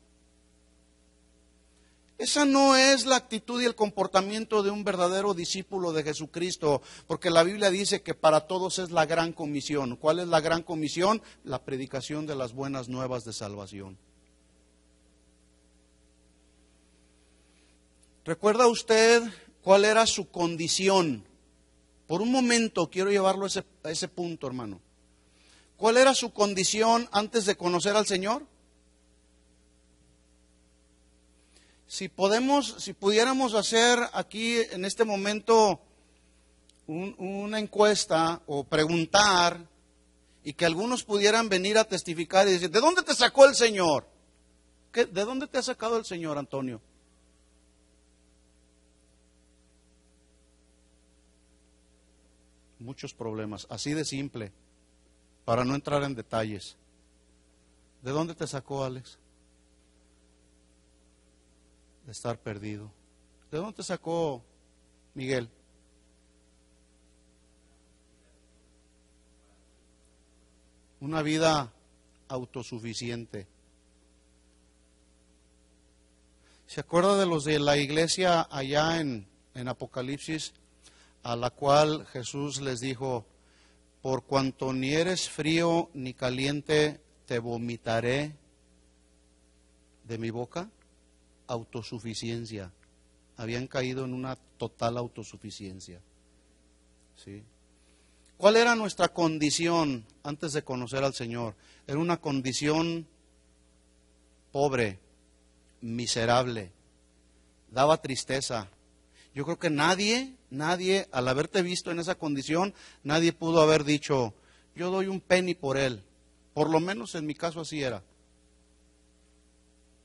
Esa no es la actitud y el comportamiento de un verdadero discípulo de Jesucristo, porque la Biblia dice que para todos es la gran comisión. ¿Cuál es la gran comisión? La predicación de las buenas nuevas de salvación. ¿Recuerda usted cuál era su condición? Por un momento quiero llevarlo a ese, punto, hermano. ¿Cuál era su condición antes de conocer al Señor? Si podemos, si pudiéramos hacer aquí en este momento una encuesta o preguntar y que algunos pudieran venir a testificar y decir, ¿de dónde te sacó el Señor? ¿Qué, ¿De dónde te ha sacado el Señor, Antonio? Muchos problemas, así de simple, para no entrar en detalles. ¿De dónde te sacó, Alex? Estar perdido. ¿De dónde te sacó Miguel? Una vida autosuficiente. ¿Se acuerda de los de la iglesia allá en, en Apocalipsis, a la cual Jesús les dijo, por cuanto ni eres frío ni caliente, te vomitaré de mi boca? Autosuficiencia. Habían caído en una total autosuficiencia. ¿Sí? ¿Cuál era nuestra condición antes de conocer al Señor? Era una condición pobre, miserable, daba tristeza. Yo creo que nadie, nadie, al haberte visto en esa condición, nadie pudo haber dicho, yo doy un penny por él. Por lo menos en mi caso así era.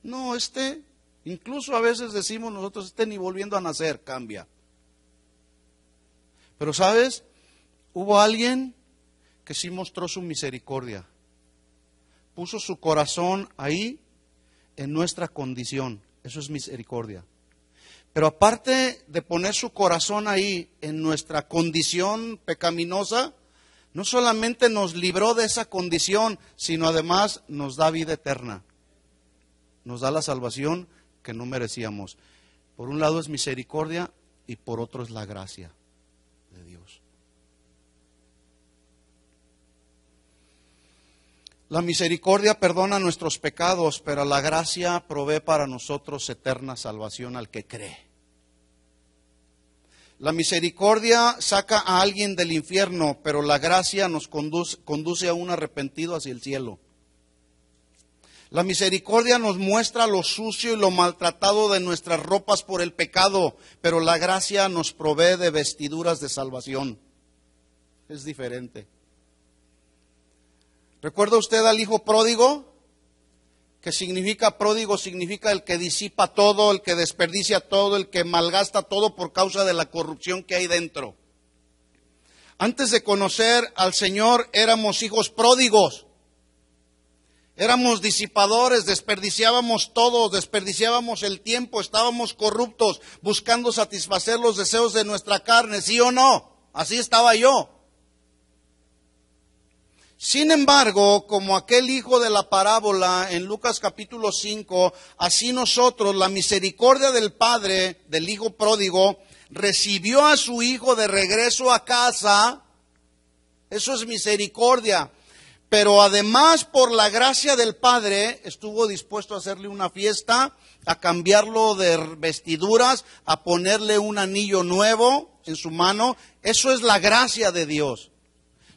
No, este, incluso a veces decimos nosotros, este ni volviendo a nacer, cambia. Pero sabes, hubo alguien que sí mostró su misericordia. Puso su corazón ahí en nuestra condición. Eso es misericordia. Pero aparte de poner su corazón ahí en nuestra condición pecaminosa, no solamente nos libró de esa condición, sino además nos da vida eterna. Nos da la salvación que no merecíamos. Por un lado es misericordia y por otro es la gracia de Dios. La misericordia perdona nuestros pecados, pero la gracia provee para nosotros eterna salvación al que cree. La misericordia saca a alguien del infierno, pero la gracia nos conduce, a un arrepentido hacia el cielo. La misericordia nos muestra lo sucio y lo maltratado de nuestras ropas por el pecado, pero la gracia nos provee de vestiduras de salvación. Es diferente. ¿Recuerda usted al hijo pródigo? Que significa pródigo, significa el que disipa todo, el que desperdicia todo, el que malgasta todo por causa de la corrupción que hay dentro. Antes de conocer al Señor éramos hijos pródigos. Éramos disipadores, desperdiciábamos todo, desperdiciábamos el tiempo, estábamos corruptos, buscando satisfacer los deseos de nuestra carne, ¿sí o no? Así estaba yo. Sin embargo, como aquel hijo de la parábola en Lucas capítulo 5, así nosotros, la misericordia del Padre, del Hijo pródigo, recibió a su hijo de regreso a casa. Eso es misericordia. Pero además, por la gracia del Padre, estuvo dispuesto a hacerle una fiesta, a cambiarlo de vestiduras, a ponerle un anillo nuevo en su mano. Eso es la gracia de Dios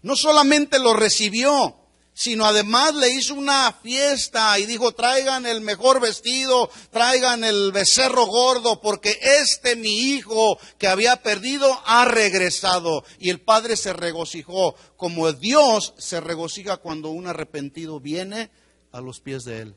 no solamente lo recibió, sino además le hizo una fiesta y dijo, traigan el mejor vestido, traigan el becerro gordo, porque este mi hijo que había perdido ha regresado. Y el padre se regocijó, como Dios se regocija cuando un arrepentido viene a los pies de él.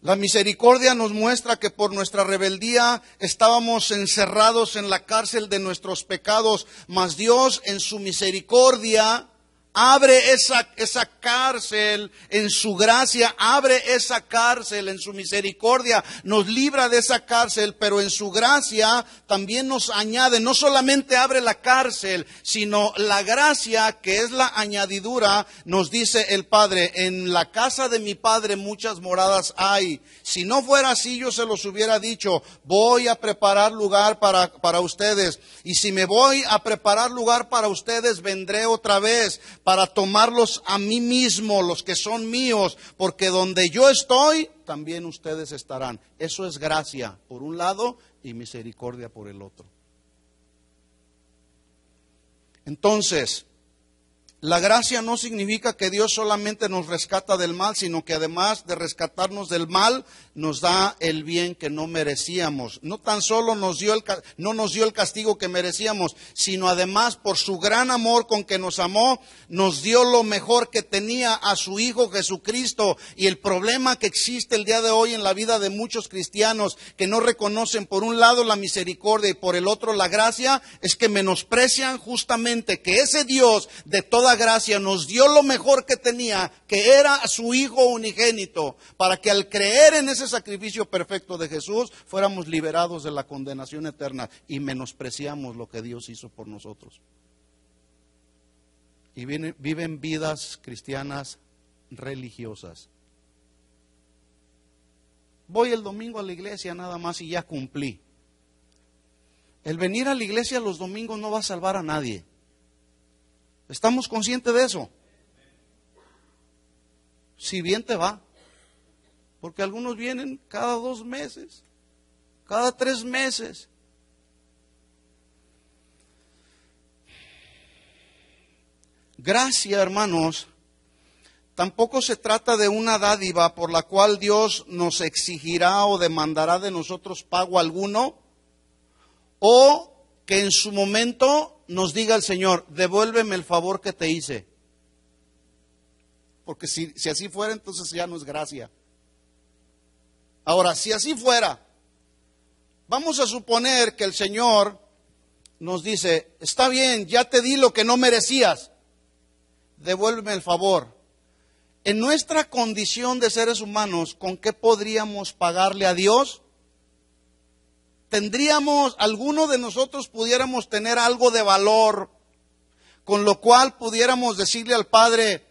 La misericordia nos muestra que por nuestra rebeldía estábamos encerrados en la cárcel de nuestros pecados, mas Dios en su misericordia Abre esa, esa cárcel en su gracia, abre esa cárcel en su misericordia, nos libra de esa cárcel, pero en su gracia también nos añade, no solamente abre la cárcel, sino la gracia que es la añadidura, nos dice el Padre, en la casa de mi Padre muchas moradas hay. Si no fuera así, yo se los hubiera dicho, voy a preparar lugar para, para ustedes. Y si me voy a preparar lugar para ustedes, vendré otra vez para tomarlos a mí mismo, los que son míos, porque donde yo estoy, también ustedes estarán. Eso es gracia por un lado y misericordia por el otro. Entonces, la gracia no significa que Dios solamente nos rescata del mal, sino que además de rescatarnos del mal, nos da el bien que no merecíamos. No tan solo nos dio el, no nos dio el castigo que merecíamos, sino además por su gran amor con que nos amó, nos dio lo mejor que tenía a su Hijo Jesucristo. Y el problema que existe el día de hoy en la vida de muchos cristianos que no reconocen por un lado la misericordia y por el otro la gracia, es que menosprecian justamente que ese Dios de toda gracia nos dio lo mejor que tenía, que era su Hijo unigénito, para que al creer en ese sacrificio perfecto de Jesús fuéramos liberados de la condenación eterna y menospreciamos lo que Dios hizo por nosotros. Y viven vidas cristianas religiosas. Voy el domingo a la iglesia nada más y ya cumplí. El venir a la iglesia los domingos no va a salvar a nadie. ¿Estamos conscientes de eso? Si bien te va. Porque algunos vienen cada dos meses, cada tres meses. gracia, hermanos, tampoco se trata de una dádiva por la cual Dios nos exigirá o demandará de nosotros pago alguno, o que en su momento nos diga el Señor, devuélveme el favor que te hice. Porque si, si así fuera, entonces ya no es gracia. Ahora, si así fuera, vamos a suponer que el Señor nos dice, está bien, ya te di lo que no merecías, devuélveme el favor. En nuestra condición de seres humanos, ¿con qué podríamos pagarle a Dios? Tendríamos, alguno de nosotros pudiéramos tener algo de valor, con lo cual pudiéramos decirle al Padre,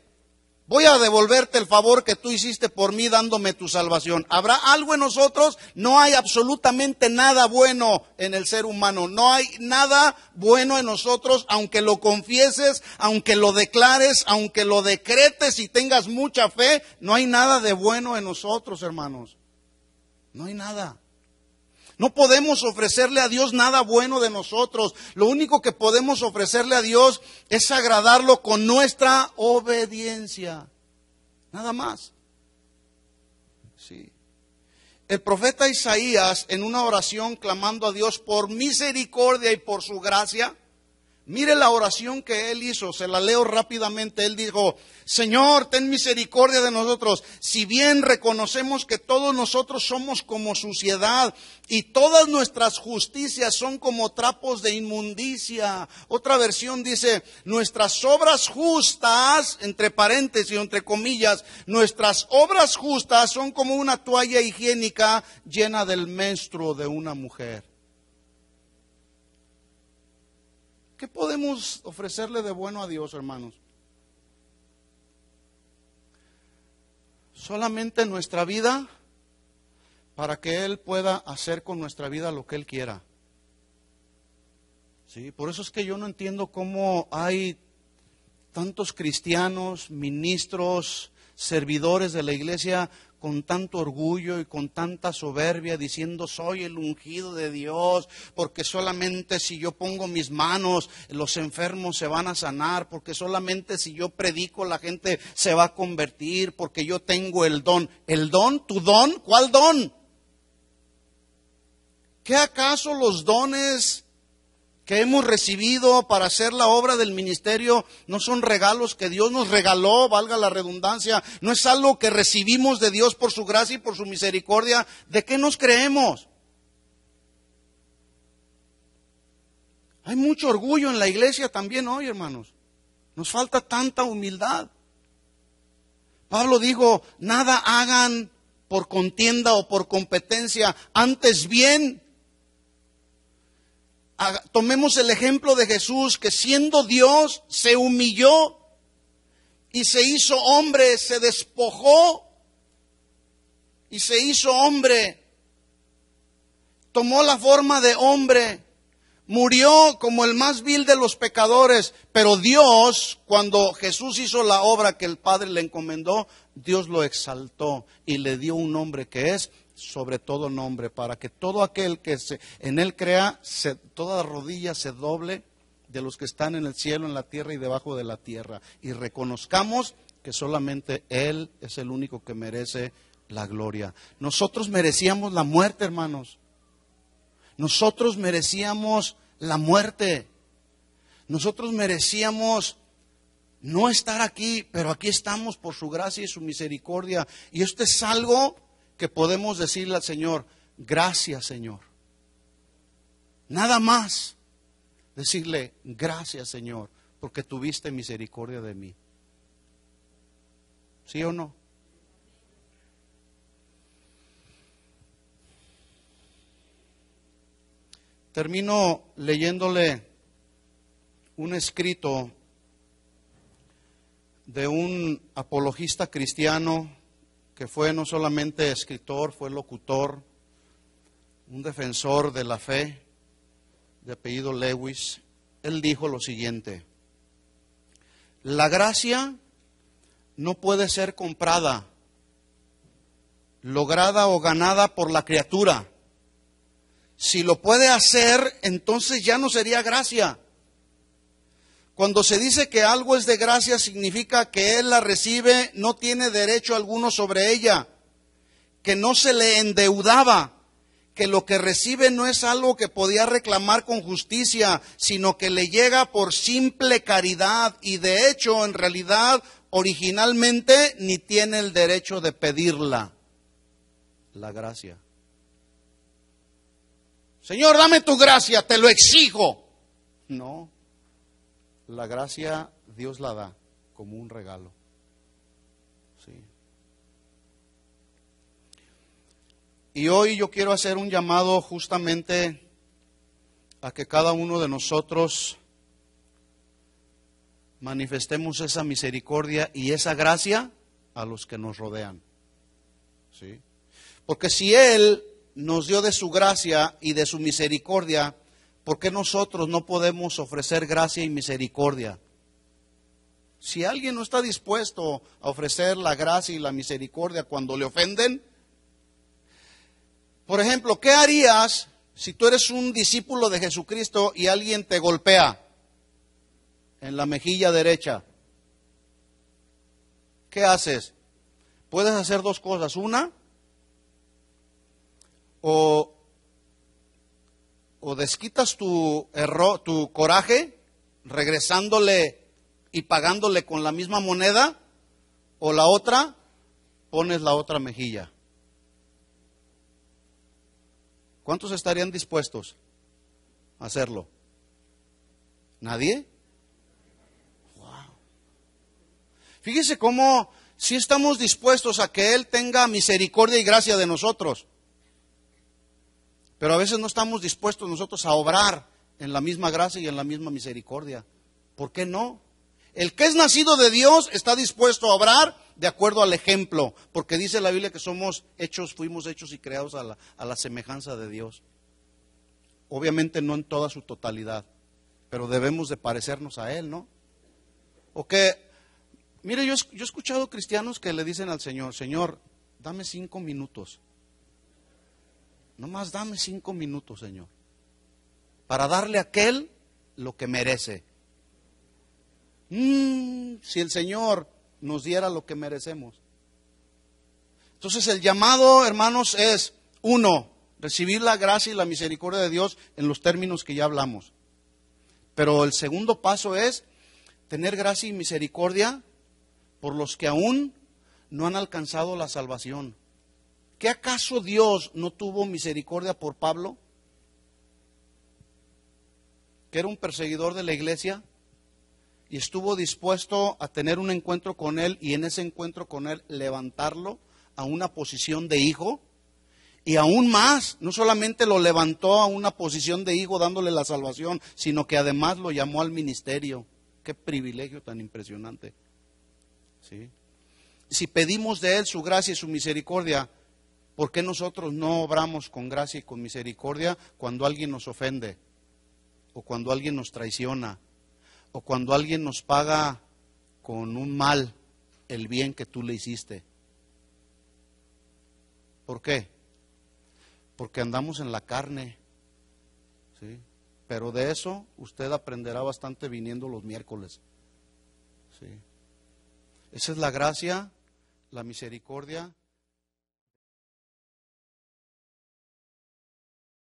Voy a devolverte el favor que tú hiciste por mí dándome tu salvación. ¿Habrá algo en nosotros? No hay absolutamente nada bueno en el ser humano. No hay nada bueno en nosotros, aunque lo confieses, aunque lo declares, aunque lo decretes y tengas mucha fe. No hay nada de bueno en nosotros, hermanos. No hay nada. No podemos ofrecerle a Dios nada bueno de nosotros. Lo único que podemos ofrecerle a Dios es agradarlo con nuestra obediencia. Nada más. Sí. El profeta Isaías, en una oración clamando a Dios por misericordia y por su gracia, Mire la oración que él hizo, se la leo rápidamente. Él dijo, Señor, ten misericordia de nosotros. Si bien reconocemos que todos nosotros somos como suciedad y todas nuestras justicias son como trapos de inmundicia. Otra versión dice, nuestras obras justas, entre paréntesis y entre comillas, nuestras obras justas son como una toalla higiénica llena del menstruo de una mujer. ¿Qué podemos ofrecerle de bueno a Dios, hermanos? Solamente nuestra vida para que Él pueda hacer con nuestra vida lo que Él quiera. Sí, por eso es que yo no entiendo cómo hay tantos cristianos, ministros, servidores de la iglesia con tanto orgullo y con tanta soberbia diciendo soy el ungido de Dios, porque solamente si yo pongo mis manos los enfermos se van a sanar, porque solamente si yo predico la gente se va a convertir, porque yo tengo el don. ¿El don? ¿Tu don? ¿Cuál don? ¿Qué acaso los dones que hemos recibido para hacer la obra del ministerio no son regalos que Dios nos regaló, valga la redundancia, no es algo que recibimos de Dios por su gracia y por su misericordia. ¿De qué nos creemos? Hay mucho orgullo en la iglesia también hoy, hermanos. Nos falta tanta humildad. Pablo dijo, nada hagan por contienda o por competencia, antes bien tomemos el ejemplo de Jesús que siendo Dios se humilló y se hizo hombre, se despojó y se hizo hombre. Tomó la forma de hombre, murió como el más vil de los pecadores, pero Dios, cuando Jesús hizo la obra que el Padre le encomendó, Dios lo exaltó y le dio un nombre que es sobre todo nombre, para que todo aquel que se, en él crea, toda rodilla se doble de los que están en el cielo, en la tierra y debajo de la tierra, y reconozcamos que solamente Él es el único que merece la gloria. Nosotros merecíamos la muerte, hermanos. Nosotros merecíamos la muerte. Nosotros merecíamos no estar aquí, pero aquí estamos por su gracia y su misericordia. Y esto es algo que podemos decirle al Señor, gracias Señor. Nada más decirle, gracias Señor, porque tuviste misericordia de mí. ¿Sí o no? Termino leyéndole un escrito de un apologista cristiano que fue no solamente escritor, fue locutor, un defensor de la fe, de apellido Lewis, él dijo lo siguiente, la gracia no puede ser comprada, lograda o ganada por la criatura. Si lo puede hacer, entonces ya no sería gracia. Cuando se dice que algo es de gracia, significa que él la recibe, no tiene derecho alguno sobre ella, que no se le endeudaba, que lo que recibe no es algo que podía reclamar con justicia, sino que le llega por simple caridad y de hecho, en realidad, originalmente ni tiene el derecho de pedirla, la gracia. Señor, dame tu gracia, te lo exijo. No, la gracia Dios la da como un regalo. Sí. Y hoy yo quiero hacer un llamado justamente a que cada uno de nosotros manifestemos esa misericordia y esa gracia a los que nos rodean. ¿Sí? Porque si Él nos dio de su gracia y de su misericordia, ¿por qué nosotros no podemos ofrecer gracia y misericordia? Si alguien no está dispuesto a ofrecer la gracia y la misericordia cuando le ofenden, por ejemplo, ¿qué harías si tú eres un discípulo de Jesucristo y alguien te golpea en la mejilla derecha? ¿Qué haces? Puedes hacer dos cosas. Una, o, o desquitas tu error, tu coraje, regresándole y pagándole con la misma moneda, o la otra, pones la otra mejilla. ¿Cuántos estarían dispuestos a hacerlo? ¿Nadie? Wow. Fíjese cómo si estamos dispuestos a que Él tenga misericordia y gracia de nosotros. Pero a veces no estamos dispuestos nosotros a obrar en la misma gracia y en la misma misericordia. ¿Por qué no? El que es nacido de Dios está dispuesto a obrar de acuerdo al ejemplo, porque dice la Biblia que somos hechos, fuimos hechos y creados a la, a la semejanza de Dios. Obviamente no en toda su totalidad, pero debemos de parecernos a Él, ¿no? O que, mire, yo, yo he escuchado cristianos que le dicen al Señor, Señor, dame cinco minutos. Nomás dame cinco minutos, Señor, para darle a aquel lo que merece. Mm, si el Señor nos diera lo que merecemos. Entonces el llamado, hermanos, es uno, recibir la gracia y la misericordia de Dios en los términos que ya hablamos. Pero el segundo paso es tener gracia y misericordia por los que aún no han alcanzado la salvación. ¿Qué acaso Dios no tuvo misericordia por Pablo? Que era un perseguidor de la iglesia y estuvo dispuesto a tener un encuentro con él y en ese encuentro con él levantarlo a una posición de hijo. Y aún más, no solamente lo levantó a una posición de hijo dándole la salvación, sino que además lo llamó al ministerio. Qué privilegio tan impresionante. ¿Sí? Si pedimos de Él su gracia y su misericordia, ¿Por qué nosotros no obramos con gracia y con misericordia cuando alguien nos ofende? O cuando alguien nos traiciona? O cuando alguien nos paga con un mal el bien que tú le hiciste? ¿Por qué? Porque andamos en la carne. ¿sí? Pero de eso usted aprenderá bastante viniendo los miércoles. ¿sí? Esa es la gracia, la misericordia